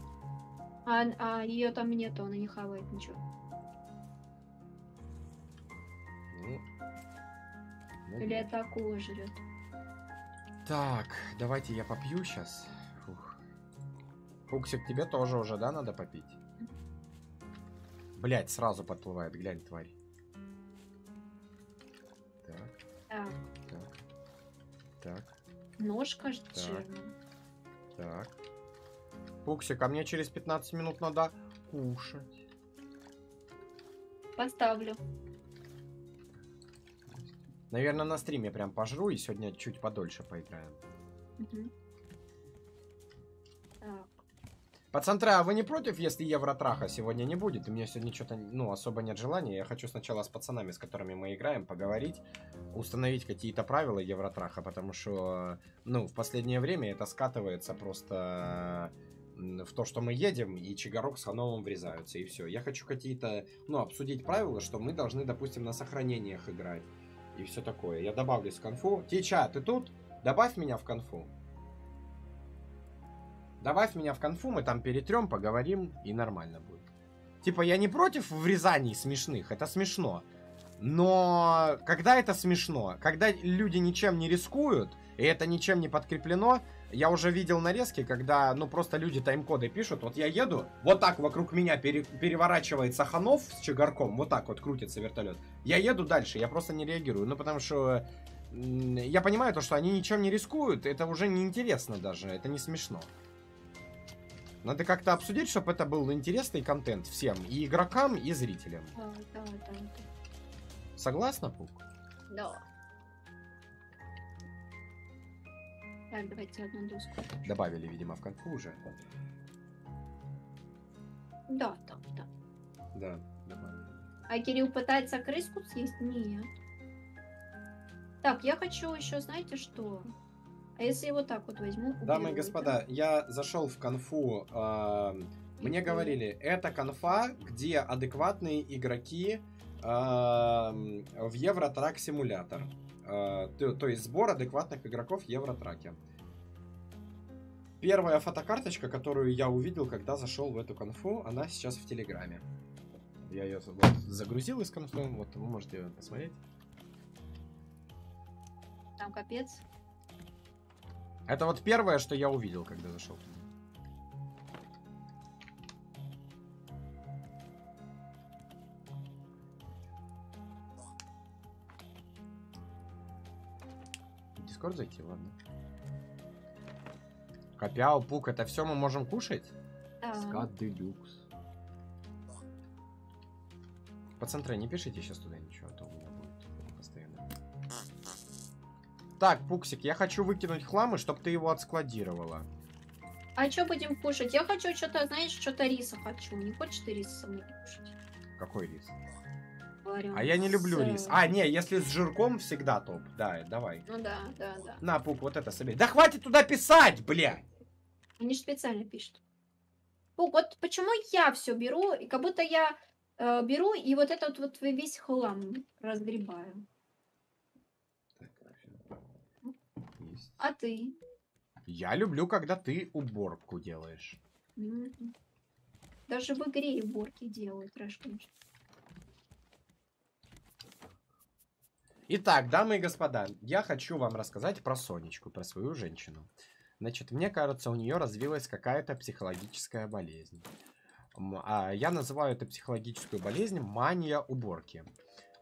А, ее там нету, она не хавает ничего. Ну, ну, Или это акула жрет? Так, давайте я попью сейчас. Фух. Фуксик, тебе тоже уже, да, надо попить? Блять, сразу подплывает, глянь, тварь. Так, Так, так, так, нож, кажется, Так. так. Пуксик, а мне через 15 минут надо кушать. Поставлю. Наверное, на стриме прям пожру и сегодня чуть подольше поиграем. Мгм. Так. Пацантры, а вы не против, если Евротраха сегодня не будет? У меня сегодня что-то, ну, особо нет желания. Я хочу сначала с пацанами, с которыми мы играем, поговорить, установить какие-то правила Евротраха, потому что, ну, в последнее время это скатывается просто в то, что мы едем, и Чигарок с Хановым врезаются, и все. Я хочу какие-то, ну, обсудить правила, что мы должны, допустим, на сохранениях играть, и все такое. Я добавлюсь в конфу. Тича, ты тут? Добавь меня в конфу. Добавь меня в конфу, мы там перетрем, поговорим, и нормально будет. Типа, я не против врезаний смешных, это смешно. Но когда это смешно, когда люди ничем не рискуют, и это ничем не подкреплено, я уже видел нарезки, когда, ну, просто люди тайм-коды пишут, вот я еду, вот так вокруг меня пере- переворачивается Ханов с Чигарком, вот так вот крутится вертолет. Я еду дальше, я просто не реагирую, ну, потому что я понимаю то, что они ничем не рискуют, это уже не интересно даже, это не смешно. Надо как-то обсудить, чтобы это был интересный контент всем, и игрокам, и зрителям. Да, да, да, Согласна, Пук? да. Так, давайте одну доску. Добавили, видимо, в конфу уже. Да, да, да. Да, добавили. А Кирилл пытается крыску съесть? Нет. Так, я хочу еще, знаете что? А если вот так вот возьму? Дамы и господа, я зашел в конфу. а, мне говорили, это конфа, где адекватные игроки а, в Евротрак симулятор. А, то, то есть сбор адекватных игроков в Евротраке. Первая фотокарточка, которую я увидел, когда зашел в эту конфу, она сейчас в Телеграме. Я ее вот загрузил из конфы, вот вы можете посмотреть. Там капец. Это вот первое, что я увидел, когда зашел. В Дискорд зайти, ладно. Копяу, пук, это все мы можем кушать? Да. Скат делюкс. Пацантры, не пишите сейчас туда ничего, а то Так, Пуксик, я хочу выкинуть хлам, и чтоб ты его отскладировала. А что будем кушать? Я хочу что-то, знаешь, что-то риса хочу. Не хочешь ты риса со мной кушать? Какой рис? Говорю, А я не люблю с, э, рис. А, не, если с жирком, всегда топ. Да, давай. Ну да, да, да. На, Пук, вот это собери. Да хватит туда писать, блядь! Они же специально пишут. Фу, вот почему я все беру, и как будто я э, беру и вот этот вот весь хлам разгребаю. Так, Есть. А ты? Я люблю, когда ты уборку делаешь. Мгм. Даже в игре уборки делают, конечно. Итак, дамы и господа, я хочу вам рассказать про Сонечку, про свою женщину. Значит, мне кажется, у нее развилась какая-то психологическая болезнь. А я называю эту психологическую болезнь мания уборки.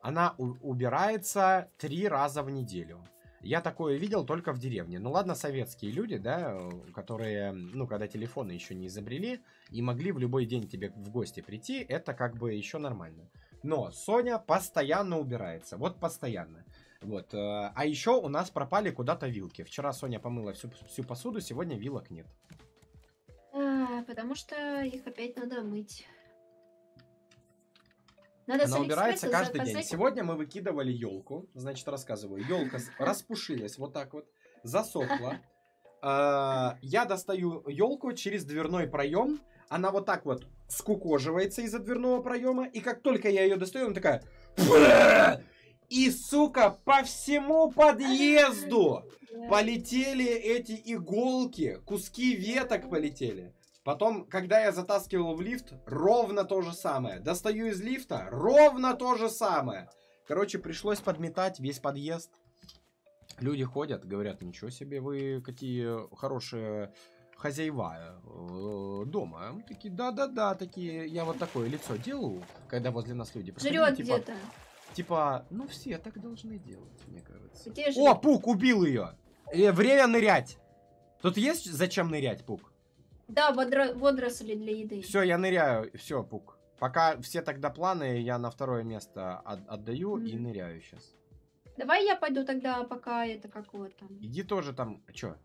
Она убирается три раза в неделю. Я такое видел только в деревне. Ну ладно, советские люди, да, э, которые, ну, когда телефоны еще не изобрели и могли в любой день тебе в гости прийти, это как бы еще нормально. Но Соня постоянно убирается. Вот постоянно. Вот. э, А еще у нас пропали куда-то вилки. Вчера Соня помыла всю, всю посуду, сегодня вилок нет. А, потому что их опять надо мыть. Надо Она убирается каждый день. Сегодня мы выкидывали елку. Значит, рассказываю. Елка распушилась вот так вот, засохла. А, Я достаю елку через дверной проем. Она вот так вот скукоживается из-за дверного проема. И как только я ее достаю, она такая... И, сука, по всему подъезду полетели эти иголки, куски веток полетели. Потом, когда я затаскивал в лифт, ровно то же самое. Достаю из лифта, ровно то же самое. Короче, пришлось подметать весь подъезд. Люди ходят, говорят, ничего себе, вы какие хорошие хозяева э, дома. Мы такие, да-да-да, такие, я вот такое лицо делаю, когда возле нас люди проходили, Жрет типа, где-то. Типа, ну все так должны делать, мне кажется. Где жрет? О, Пук, убил ее! Э, время нырять. Тут есть зачем нырять, Пук? Да, водро- водоросли для еды. Все, я ныряю. Все, Пук. Пока все тогда планы, я на второе место от- отдаю и Мгм. ныряю сейчас. Давай я пойду тогда, пока это какого там, Иди тоже там, что,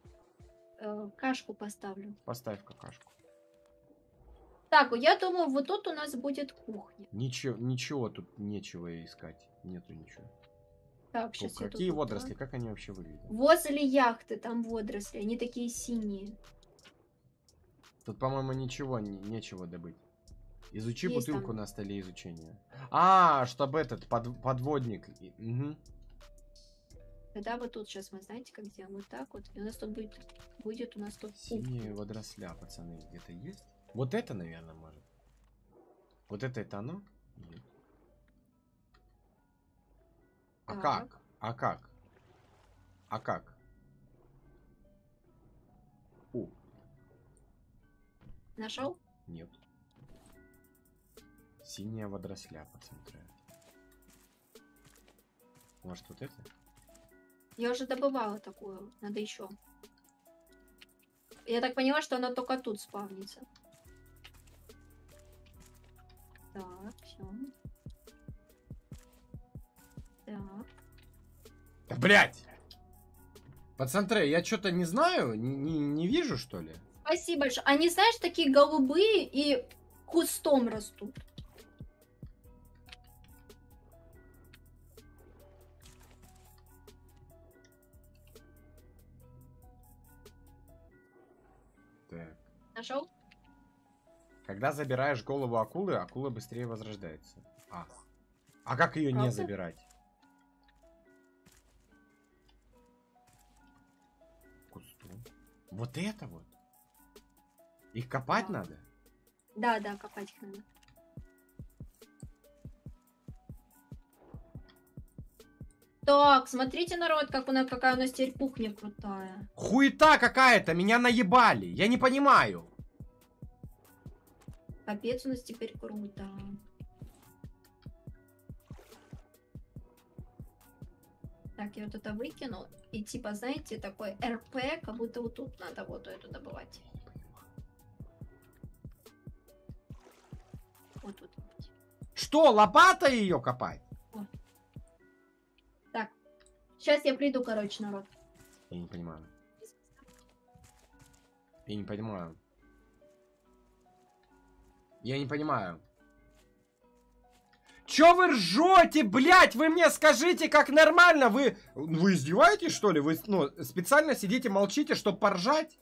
э, кашку поставлю. поставь какашку. Так, я думаю, вот тут у нас будет кухня. Ничего, ничего тут нечего искать. Нету ничего. Так, О, сейчас я какие тут водоросли, как они вообще выглядят? Возле яхты там водоросли, они такие синие. Тут, по-моему, ничего, не- нечего добыть. Изучи Есть бутылку там. на столе изучения. А, чтобы этот под- подводник. мгм. Тогда вот тут сейчас мы, знаете, как сделаем? Вот так вот. И у нас тут будет, будет у нас тут. Синие водоросля, пацаны, где-то есть? Вот это, наверное, может. Вот это это оно? Нет. А Так. как? А как? А как? Нашел? нет. Синяя водоросля по центру. Может вот это? Я уже добывала такую. Надо еще. Я так поняла, что она только тут спавнится. Так, все. Так. Да, блять! Пацантрей, я что-то не знаю, не- не вижу, что ли? Спасибо большое. Они, знаешь, такие голубые и кустом растут. Так. Нашел? Когда забираешь голову акулы, акула быстрее возрождается. А. А как ее не забирать? Кусту. Вот это вот. Их копать надо? Да, да, копать их надо. Так, смотрите, народ, как у нас, какая у нас теперь кухня крутая. Хуета какая-то, меня наебали. Я не понимаю. Капец, у нас теперь круто. Так, я вот это выкину. И типа, знаете, такой РП, как будто вот тут надо вот эту добывать. Что, лопата ее копать? Сейчас я приду, короче, народ. Я не понимаю. Я не понимаю. Я не понимаю. Чё вы ржете, блядь? Вы мне скажите, как нормально? Вы, вы издеваетесь, что ли? Вы ну, специально сидите, молчите, чтобы поржать?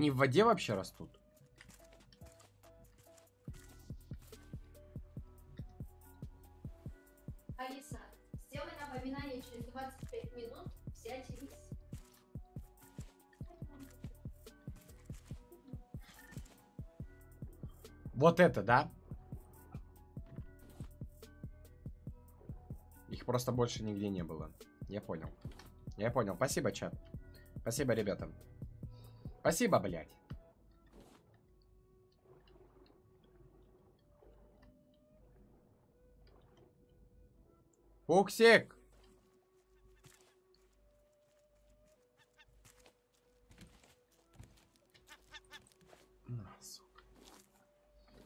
Они в воде вообще растут? Алиса, сделай напоминание через 25 минут взять рис. Вот это, да? Их просто больше нигде не было. Я понял. Я понял. Спасибо, чат. Спасибо, ребята. Спасибо, блядь. Сука.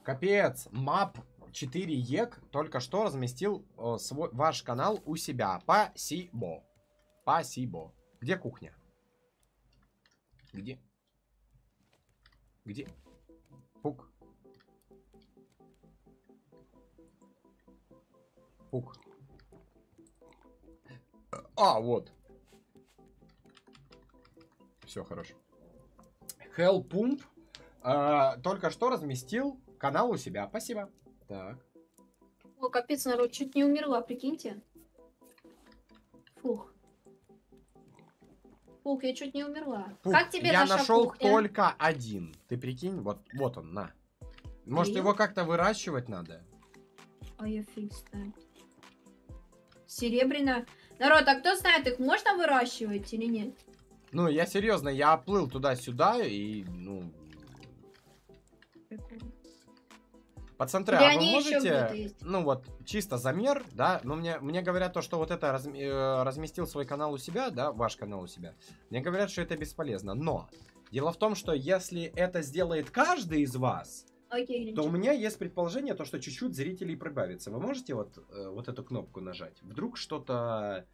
Капец, мап 4 ЕК только что разместил э, свой, ваш канал у себя. Спасибо. Спасибо. Где кухня? Где? Где? Пук. Пук. А, вот. Все, хорошо. Hellpump э, только что разместил канал у себя. Спасибо. Так. О, капец, народ, чуть не умерла, прикиньте. Фух. Фух, я чуть не умерла. Пук, как тебе я нашел кухня? только один. Ты прикинь, вот, вот он, на. Может, Блин. его как-то выращивать надо? А я фиг знает. Серебряная. Народ, а кто знает, их можно выращивать или нет? Ну, я серьезно, я оплыл туда-сюда и, ну... Пацантры, Или а вы можете, ну вот, чисто замер, да, но мне, мне говорят то, что вот это разм- э, разместил свой канал у себя, да, ваш канал у себя, мне говорят, что это бесполезно, но дело в том, что если это сделает каждый из вас, Окей, то у меня есть предположение, то, что чуть-чуть зрителей прибавится. Вы можете вот, э, вот эту кнопку нажать? Вдруг что-то...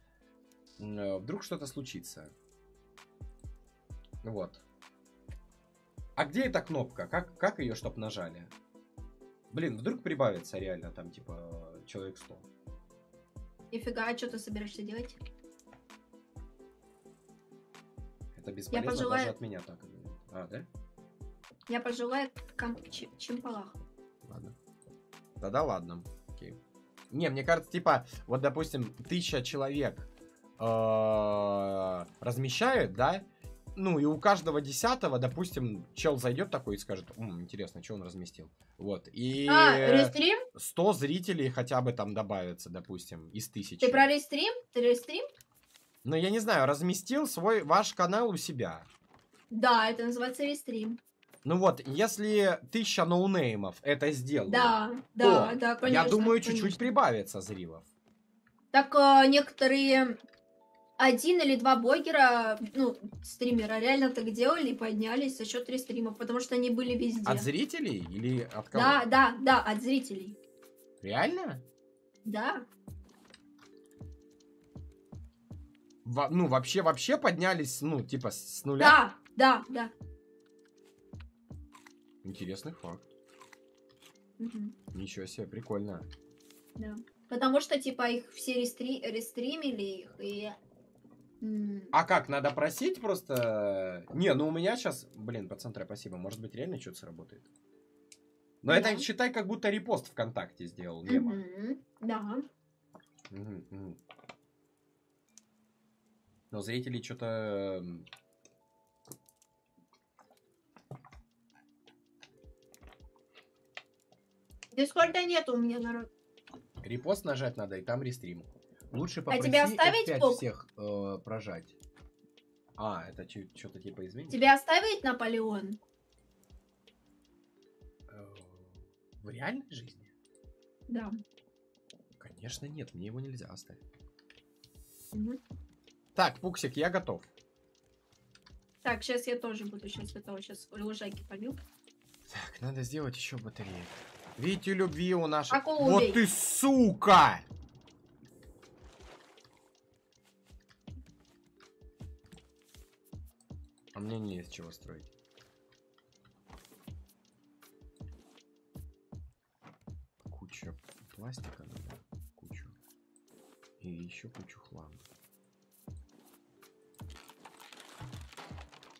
э, Вдруг что-то случится. Вот. А где эта кнопка? Как, как ее, чтоб нажали? Блин, вдруг прибавится реально там, типа, человек 100. Нифига, а что ты собираешься делать? Это бесполезно пожелаю- даже от меня так. А, да? Я пожелаю кам- чи- чимпалах. Ладно. Тогда ладно. Окей. Не, мне кажется, типа, вот, допустим, тысяча человек э, размещают, да? Ну, и у каждого десятого, допустим, чел зайдет такой и скажет, «М, интересно, что он разместил. Вот. И А, рестрим? 100 зрителей хотя бы там добавится, допустим, из тысячи. Ты про рестрим? Ты рестрим? Ну, я не знаю, разместил свой, ваш канал у себя. Да, это называется рестрим. Ну вот, если тысяча ноунеймов это сделают, Да, да, да, конечно. я думаю, чуть-чуть прибавится зрилов. Так э, некоторые один или два блогера, ну, стримера, реально так делали и поднялись за счет рестримов, потому что они были везде. От зрителей или от кого? Да, да, да, от зрителей. Реально? Да. Во- ну, вообще, вообще поднялись, ну, типа, с нуля? Да, да, да. Интересный факт. Мгм, Ничего себе, прикольно. да. Потому что, типа, их все рестри... рестримили их, и... А как, надо просить просто? Не, ну у меня сейчас, блин, пацантры, спасибо, может быть реально что-то сработает. Но это, Да. считай, как будто репост ВКонтакте сделал, мема. мгм, Да. Мгм, мгм. Но зрители что-то... Дискорда нет у меня народ. Репост нажать надо, и там рестрим. Лучше А попроси тебе оставить F5 бок? всех э, прожать. А, это что-то типа изменить? Тебе оставить Наполеон? Э, В реальной жизни? Да. Конечно нет, мне его нельзя оставить. Мгм. Так, Пуксик, я готов. Так, сейчас я тоже буду сейчас этого сейчас лужайки побил. Так, надо сделать еще батареи. Видите, любви у наших... Акулу Вот убей. ты сука! Мне не из чего строить. Куча пластика надо. Кучу. И еще кучу хлама.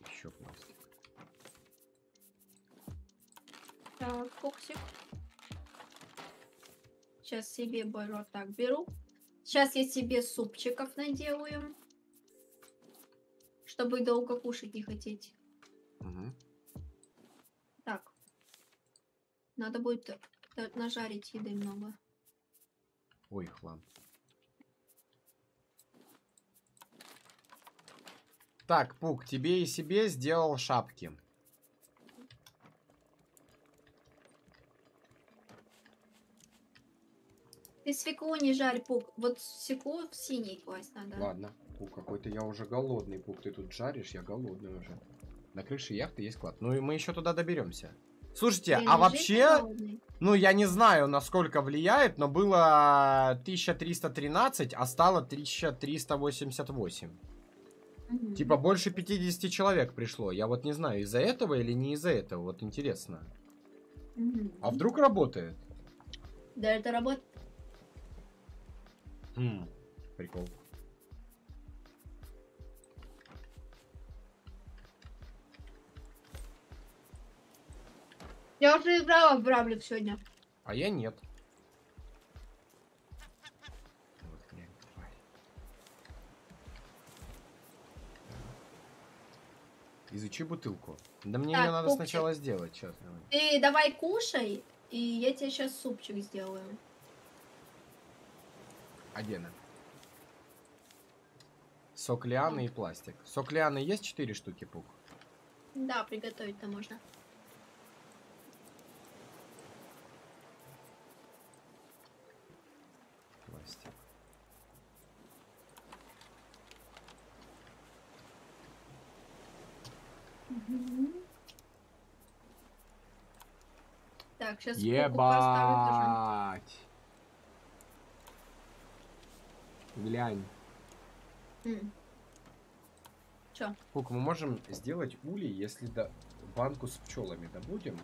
Еще пластик. Так, коксик. Сейчас себе беру, так, беру. Сейчас я себе супчиков наделаю. Чтобы долго кушать не хотеть. Мгм. Так. Надо будет э, нажарить еды много. Ой, хлам. Так, Пук, тебе и себе сделал шапки. Ты свеклу не жарь, пук. Вот свеклу в синий класть надо. Ладно. Пук, какой-то я уже голодный. Пук, ты тут жаришь, я голодный уже. На крыше яхты есть клад. Ну и мы еще туда доберемся. Слушайте, Блин, а вообще, голодный. ну я не знаю, насколько влияет, но было 1313, а стало 1388. Мгм. Типа больше 50 человек пришло. Я вот не знаю, из-за этого или не из-за этого. Вот интересно. Мгм. А вдруг работает? Да, это работает. Хм, прикол. Я уже играла в Бравлик сегодня. А я нет. Изучи бутылку. Да мне Так, ее надо пупсик. сначала сделать, сейчас. Ты давай кушай, и я тебе сейчас супчик сделаю. А где она? Сок лианы и пластик. Сок лианы есть 4 штуки, Пук? Да, приготовить-то можно. Так, сейчас Ебать! Глянь. Mm. Чё? Кук, мы можем сделать ули, если до... банку с пчелами добудем.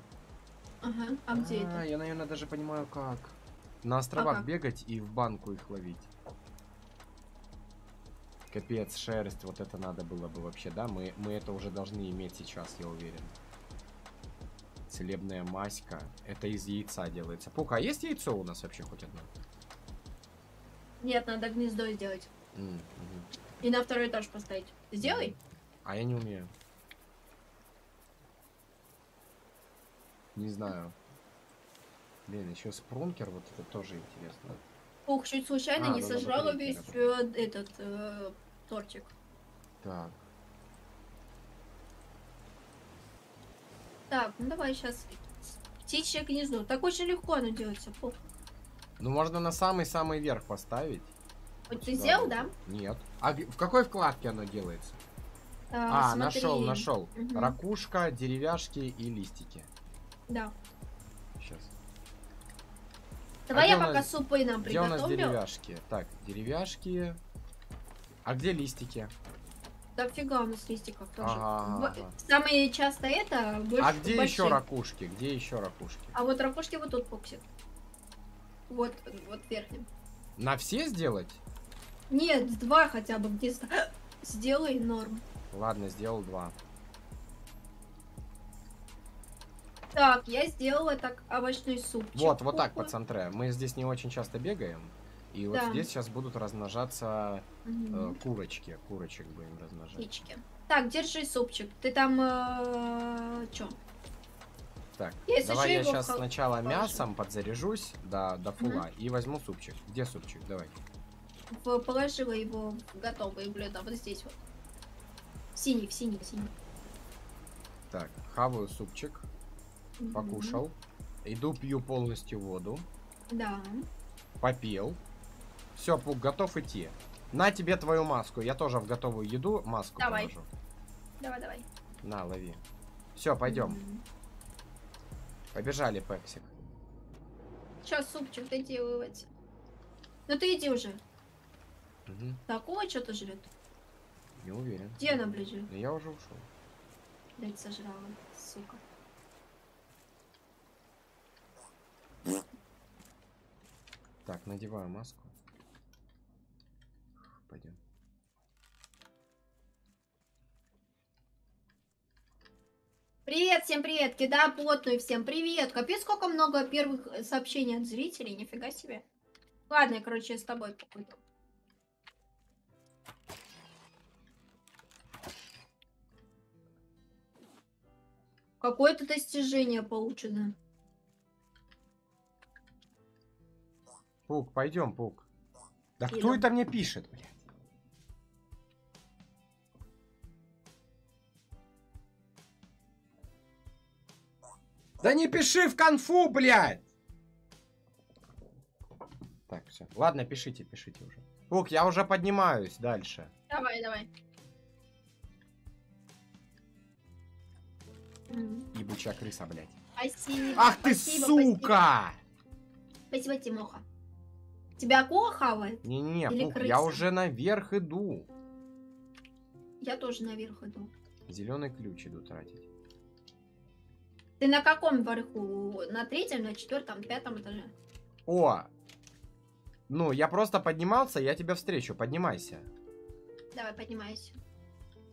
Ага, а где а, это? Я, наверное, даже понимаю, как. На островах а как? бегать и в банку их ловить. Капец, шерсть, вот это надо было бы вообще, да? Мы, мы это уже должны иметь сейчас, я уверен. Целебная маська. Это из яйца делается. Пука, а есть яйцо у нас вообще хоть одно? Нет, надо гнездо сделать. М, мгм. И на второй этаж поставить. Сделай. А я не умею. Не знаю. Блин, еще спрункер, вот это тоже интересно. Ух, чуть случайно А, не ну, сожрала батарейки весь э, этот э, тортик. Так. Так, ну давай сейчас птичье гнездо. Так очень легко оно делается. Фу. Ну, можно на самый-самый верх поставить. Вот ты сюда сделал, вот. да? Нет. А в какой вкладке оно делается? А, А, нашел, смотри. нашел. Мгм. Ракушка, деревяшки и листики. Да. Сейчас. Давай где я пока нас- супы нам Где у нас приготовлю. деревяшки? Так, деревяшки. А где листики? Да фига у нас листиков тоже. Ага. Самые часто это больше А где еще больших. ракушки? Где еще ракушки? А вот ракушки вот тут пупсик. Вот, вот в верхнем. На все сделать? Нет, два хотя бы где Сделай норм. Ладно, сделал два. Так, я сделала так овощной супчик. Вот, вот так, по центре. Мы здесь не очень часто бегаем. И вот Да. здесь сейчас будут размножаться э, Мгм. курочки. Курочек будем размножать. Птички. Так, держи супчик. Ты там э, чё? Так, Я давай я сейчас хол- сначала положу. мясом подзаряжусь до, до фула и возьму супчик. Где супчик? Давай. Положила его в готовые блюда. Вот здесь вот. В Синий, в синий, в синий. Так, хаваю супчик, Мгм. покушал. Иду пью полностью воду. Да. Попил. Все, Пук, готов идти. На тебе твою маску. Я тоже в готовую еду маску Давай. положу. Давай, давай. На, лови. Все, пойдем. Мгм. Побежали, Пепсик. Сейчас супчик доделывается. Ну ты иди уже. Мгм, Такого что-то жрет. Не уверен. Где она ближе? Я уже ушел. Блять, сожрала, сука. Так, надеваю маску. Привет, всем привет, кида плотную всем привет. Капец, сколько много первых э, сообщений от зрителей, нифига себе. Ладно, я, короче, я с тобой попойду. Какое-то достижение получено. Пук, пойдем, Пук. Да кто Идем. это мне пишет, блядь? Да не пиши в конфу, блядь! Так, все. Ладно, пишите, пишите уже. Пук, я уже поднимаюсь дальше. Давай, давай. Ебучая крыса, блядь. Спасибо. Ах ты, спасибо, сука! Спасибо, спасибо Тимоха. Тебя акула хавает? Пук, крыса? я уже наверх иду. Я тоже наверх иду. Зеленый ключ иду тратить. Ты на каком верху? На третьем, на четвертом, пятом этаже? О! Ну, я просто поднимался, я тебя встречу. Поднимайся. Давай, поднимайся.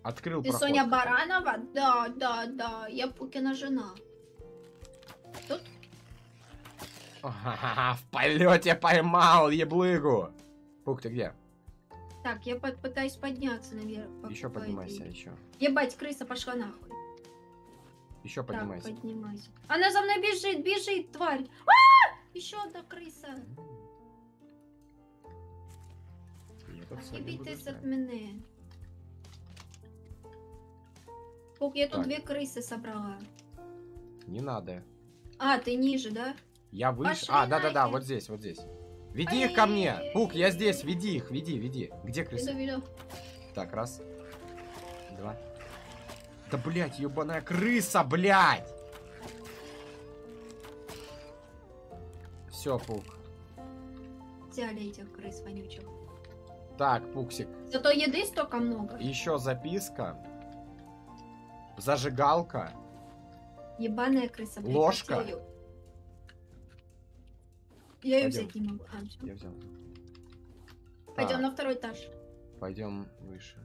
Открыл Ты проход. Соня Баранова? Да, да, да. Я Пукина жена. Тут? В полете поймал еблыгу. Пук, ты где? Так, я под- пытаюсь подняться наверх. Еще по поднимайся, этой. еще. Ебать, крыса пошла нахуй. Еще поднимайся. Так, поднимайся. Она за мной бежит, бежит, тварь. А! Еще одна крыса. Я тут Соню буду Ебитесь ждать. от меня. Пук, я тут Так. две крысы собрала. Не надо. А, ты ниже, да? Я выше. Пошли А, да-да-да, вот здесь, вот здесь. Веди их ко мне. Пук, я здесь, веди их, веди, веди. Где крыса? Так, раз. Два. Да, блядь, ебаная крыса, блядь! Все, Пук. Взяли этих крыс вонючих. Так, Пуксик. Зато еды столько много. Еще записка. Зажигалка. Ебаная крыса, блядь. Ложка. Я ее взять не могу. А. Я взял. Пойдем Так, на второй этаж. Пойдем выше.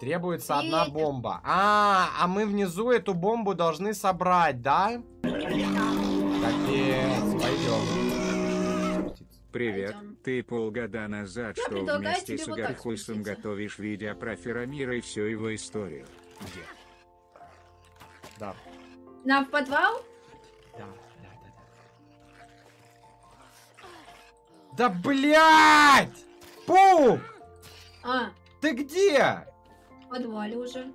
Требуется одна Ветер. бомба. А, а мы внизу эту бомбу должны собрать, да? Капец, пойдем. Привет, Пойдем. ты полгода назад, Я что вместе с вот Гархуйсом спуститься. готовишь видео про Феромира и всю его историю. Где? Да, На в подвал? да, да, да, да. Да блять! Пук! А, Ты где? В подвале уже.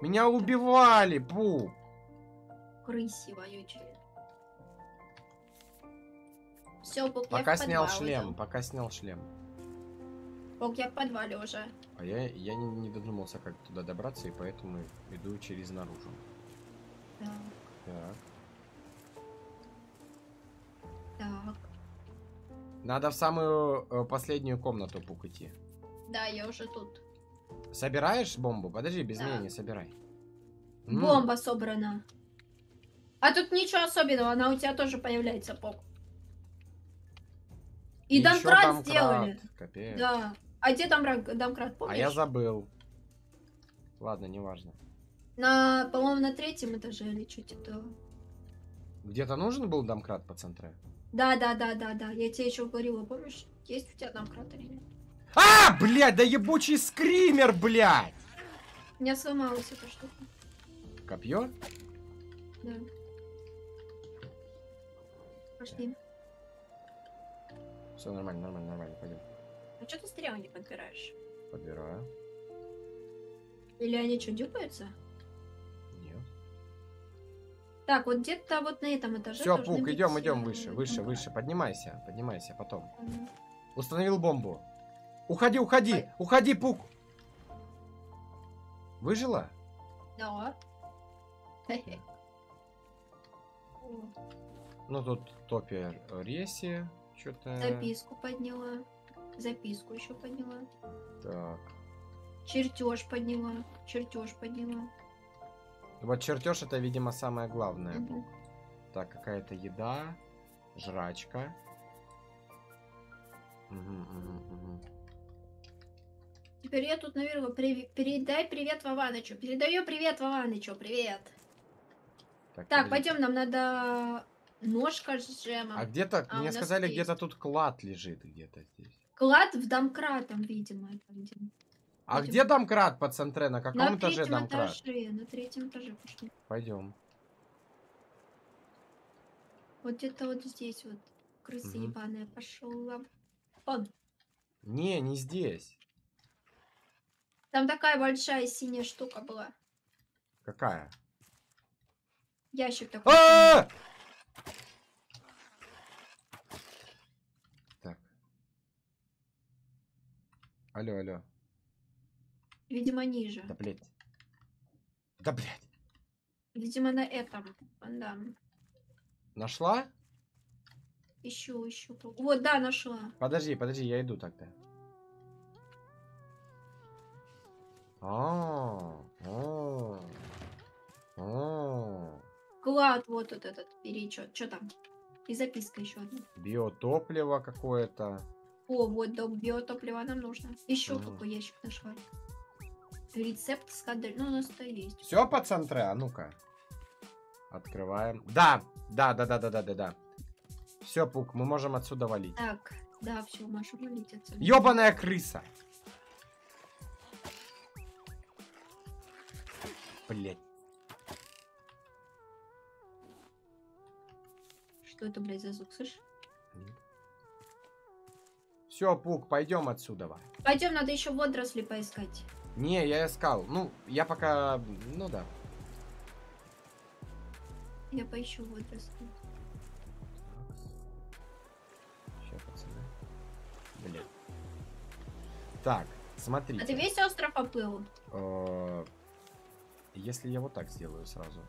Меня убивали, Пук. Крыси вонючие. Все, Пук, Пока я снял шлем, иду. пока снял шлем. Пук, я в подвале уже. А я, я не, не додумался, как туда добраться, и поэтому иду через наружу. Так, Так. так. Надо в самую э, последнюю комнату пук идти. Да, я уже тут. Собираешь бомбу? Подожди, без Да. меня не собирай. М, Бомба собрана. А тут ничего особенного, она у тебя тоже появляется, Пук. И, ещё домкрат сделали. Капец. Да. А где там домкрат, А помнишь? я забыл. Ладно, неважно. На, по-моему, на третьем этаже или что-то. того. Где-то нужен был домкрат по центре? Да, да, да, да, да. Я тебе еще говорила, помнишь? Есть у тебя домкрат или нет? А, блядь, да ебучий скример, блядь! У меня сломалась эта штука. Копье? Да. Пошли. Все нормально, нормально, нормально, пойдем. А что ты стрелы не подбираешь? Подбираю. Или они что, дюпаются? Нет. Так, вот где-то вот на этом этаже Все, Пук, идем, идем выше, выше, выше. Поднимайся, поднимайся, потом. Мгм. Установил бомбу. Уходи, уходи, Ой. уходи, Пук. Выжила? Да. Ну тут топер Реси. Что-то. Записку подняла. Записку еще подняла. Так. Чертеж подняла. Чертеж подняла. Вот чертеж это, видимо, самое главное. Пук. Так, какая-то еда. Жрачка. Мгм, мгм, мгм. Теперь я тут наверху. Приви- Передай привет Вованычу. Передаю привет Вованычу. Привет. Так, подожди. пойдем, нам надо ножка с джемом. А где-то, А, мне сказали, где-то тут клад лежит где-то здесь. Клад в домкратом, видимо. где. А Пойдем. где домкрат по центре? На каком на этаже домкрат? этаже. На третьем этаже пошли. Пойдем. Вот где-то вот здесь вот. Крыса Мгм. ебаная пошла. Он. Не, не здесь. Там такая большая синяя штука была. Какая? Ящик такой. А! Так. Алло, алло. Видимо, ниже. Да блять. Да блять. Видимо, на этом. Да. Нашла? Ищу, ищу. Вот, да, нашла. Подожди, подожди, я иду тогда. А, а, а. Клад, вот вот этот. Бери, что там? И записка еще одна. Биотопливо какое-то. О, вот, да, биотопливо нам нужно. Еще Ага. какой ящик нашла. Рецепт с кадры. Ну, у нас-то есть. Все по центре, а ну-ка. Открываем. Да, да, да, да, да, да, да, да. Все, Пук, мы можем отсюда валить. Так, да, все, Маша валить отсюда. Ёбаная крыса. Блять. Что это, блядь, за звук, слышишь? Все, Пук, пойдем отсюда. Пойдем, надо еще водоросли поискать. Не, я искал. Ну, я пока... Ну да. Я поищу водоросли. Сейчас, пацаны. Блин. Так, смотрите. А ты весь остров оплыл? Если я вот так сделаю сразу.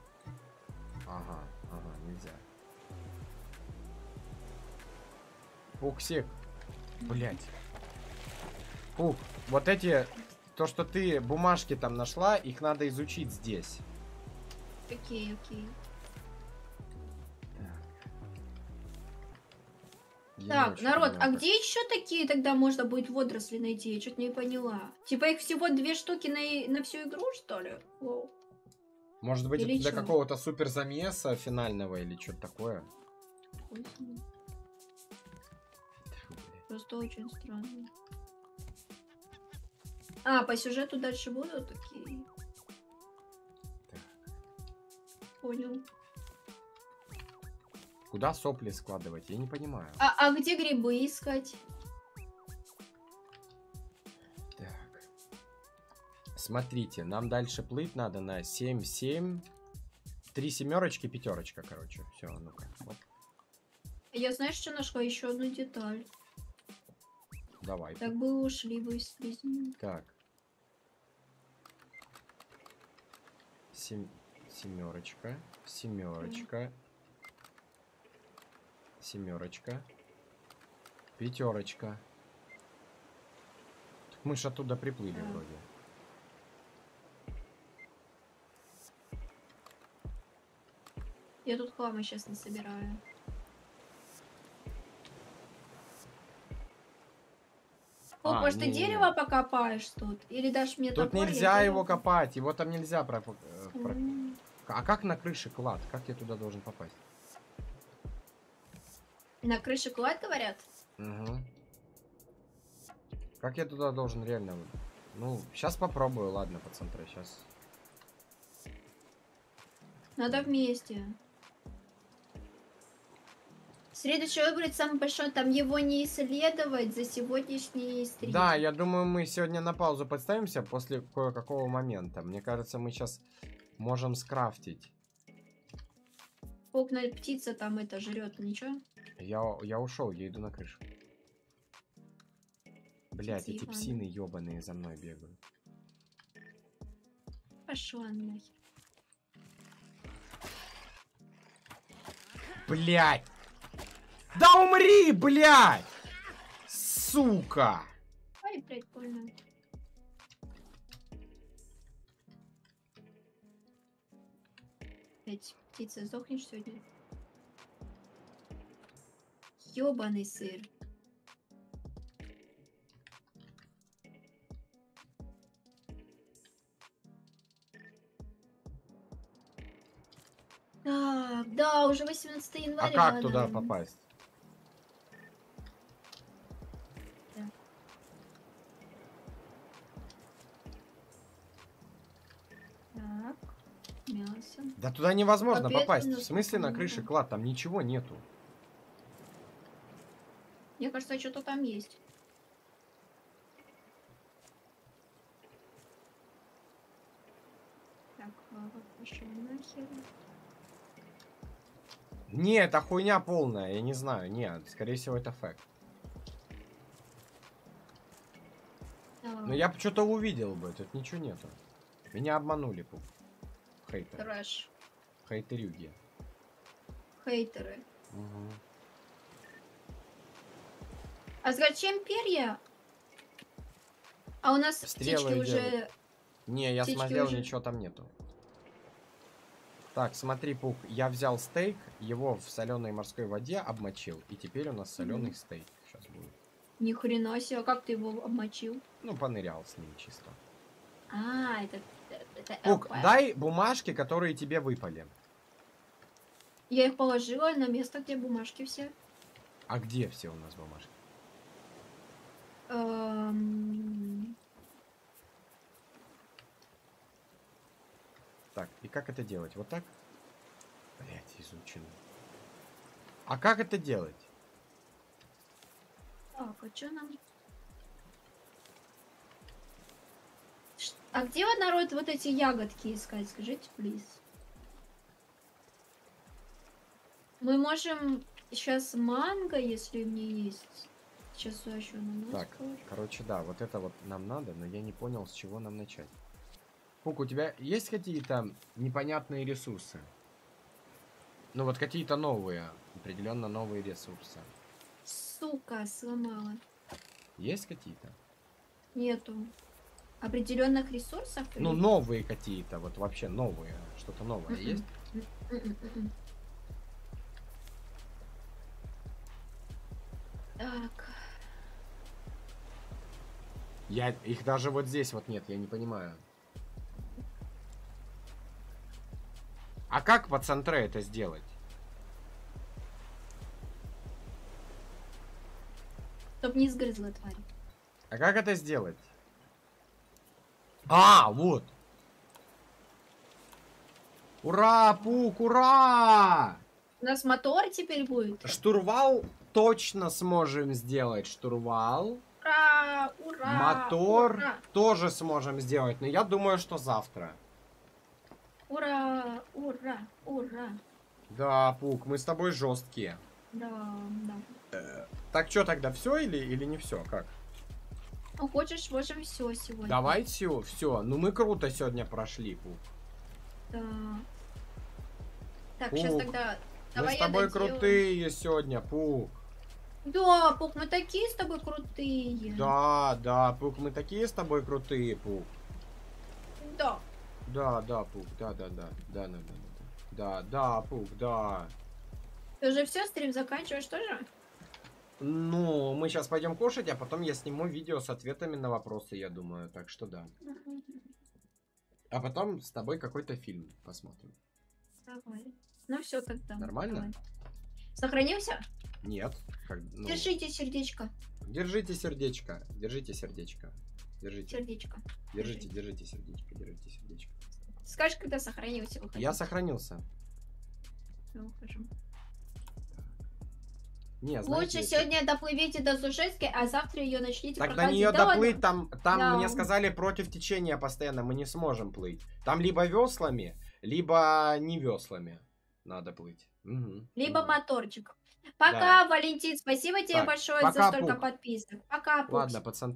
Ага, ага, нельзя. Пуксик. Блять. Пук, вот эти... То, что ты бумажки там нашла, их надо изучить здесь. Окей, окей. Я не Так, народ, понимаю, а как- где еще такие тогда можно будет водоросли найти? Я что-то не поняла. Типа их всего две штуки на, на всю игру, что ли? Воу. Может быть, Или это для какого-то супер замеса финального или что-то такое? Просто очень странно. А, по сюжету дальше будут такие. Так. Понял. Куда сопли складывать? Я не понимаю. А, а где грибы искать? Смотрите, нам дальше плыть надо на 7, 7. Три семерочки, пятерочка, короче. Все, ну-ка. Оп, Я знаешь, что нашла еще одну деталь. давай. Так бы ушли бы из жизни. Так. Сем... Семерочка. Семерочка. Семерочка. Пятерочка. Так мы ж оттуда приплыли Да. вроде. Я тут хлама сейчас не собираю. О, А, может, ты не. дерево покопаешь тут? Или дашь мне Тут топор, нельзя его копать, его там нельзя про... э, про-. А как на крыше клад? Как я туда должен попасть? На крыше клад, говорят? Угу. Как я туда должен реально... Ну, сейчас попробую, ладно, пацантры, сейчас... Надо вместе. Следующий выбрать самый большой, там его не исследовать за сегодняшний стрим. Да, я думаю, мы сегодня на паузу подставимся после кое-какого момента. Мне кажется, мы сейчас можем скрафтить. Окна птица там это жрет, ничего? Я, я ушел, я иду на крышу. Блять, эти псины ебаные за мной бегают. Пошла нахер. Блять! Да умри, блять! Сука! Блядь, больно. Опять птица, сдохнешь сегодня? Ёбаный сыр. Так, да, уже 18 А января. как туда да. попасть? Так, мясо. Да туда невозможно Капец, попасть. ну, В смысле на ну, крыше клад? Там ничего нету. Мне кажется, что-то там есть. Так, а. Не, это хуйня полная, я не знаю. Нет, скорее всего, это факт. Но я бы что-то увидел бы, тут ничего нету. Меня обманули, пуп. Хейтер. Трэш. Хейтерюги. Хейтеры. Мгм. А зачем перья? А у нас Стрелы птички уже... делают. Не, я Птички смотрел, уже- ничего там нету. Так, смотри, Пук, я взял стейк, его в соленой морской воде обмочил, и теперь у нас соленый стейк сейчас будет. Ни хрена себе, а как ты его обмочил? Ну, понырял с ним чисто. А, это... Пук, ЛП. дай бумажки, которые тебе выпали. Я их положила на место, где бумажки все. А где все у нас бумажки? Эм, Так, и как это делать? Вот так? Блять, изучено. А как это делать? Так, а что нам... А где вот народ вот эти ягодки искать? Скажите, плиз. Мы можем сейчас манго, если у меня есть. Сейчас я еще на нос Так, положу. короче, да, вот это вот нам надо, но я не понял, с чего нам начать. Пук, у тебя есть какие-то непонятные ресурсы? Ну вот какие-то новые, определенно новые ресурсы. Сука, сломала. Есть какие-то? Нету определенных ресурсов. Ну, или- новые какие-то, вот вообще новые. Что-то новое Мгм. есть? М-м, м-м. Так, Я их даже вот здесь вот нет, я не понимаю. А как по центре это сделать? чтоб не сгрызла тварь. А как это сделать? А, вот. Ура, Пук, ура! У нас мотор теперь будет. Штурвал точно сможем сделать. Штурвал. Ура! Ура! Мотор Ура! тоже сможем сделать. Но я думаю, что завтра. Ура! Ура! Ура! Да, Пук, мы с тобой жесткие. Да, да. Так что тогда все или, или не все? Как? Ну, хочешь, можем все сегодня. Давай все, все. Ну мы круто сегодня прошли, Пук. Да. Так, сейчас Пук, тогда... Мы Давай с я тобой доделаю. крутые сегодня, Пук. Да, Пук, мы такие с тобой крутые. Да, да, Пук, мы такие с тобой крутые, Пук. Да. Да, да, Пук, да, да, да, да, да, да, да, да, да, Пук, да. Ты уже все, стрим заканчиваешь тоже? Ну, мы сейчас пойдем кушать, а потом я сниму видео с ответами на вопросы, я думаю, так что да. А потом с тобой какой-то фильм посмотрим. Давай. Ну все тогда. Нормально? давай. Сохранился? Нет. как- ну, Держите сердечко. Держите сердечко, держите сердечко. Держите, Сердечко. держите, держите сердечко, держите сердечко. Скажешь, когда сохранился, выходи. Я сохранился. Я ухожу. Не, знаете, Лучше если- сегодня доплывите до Сушецкой, а завтра ее начните Так до проходить. нее Да ладно? доплыть, там, там Да. мне сказали против течения постоянно, мы не сможем плыть. Там либо веслами, либо не веслами надо плыть. Мгм. Либо Мгм. моторчик. Пока, Валентин, спасибо тебе Так, большое пока, за столько Пук. подписок. Пока, Пупс. Ладно, пацан,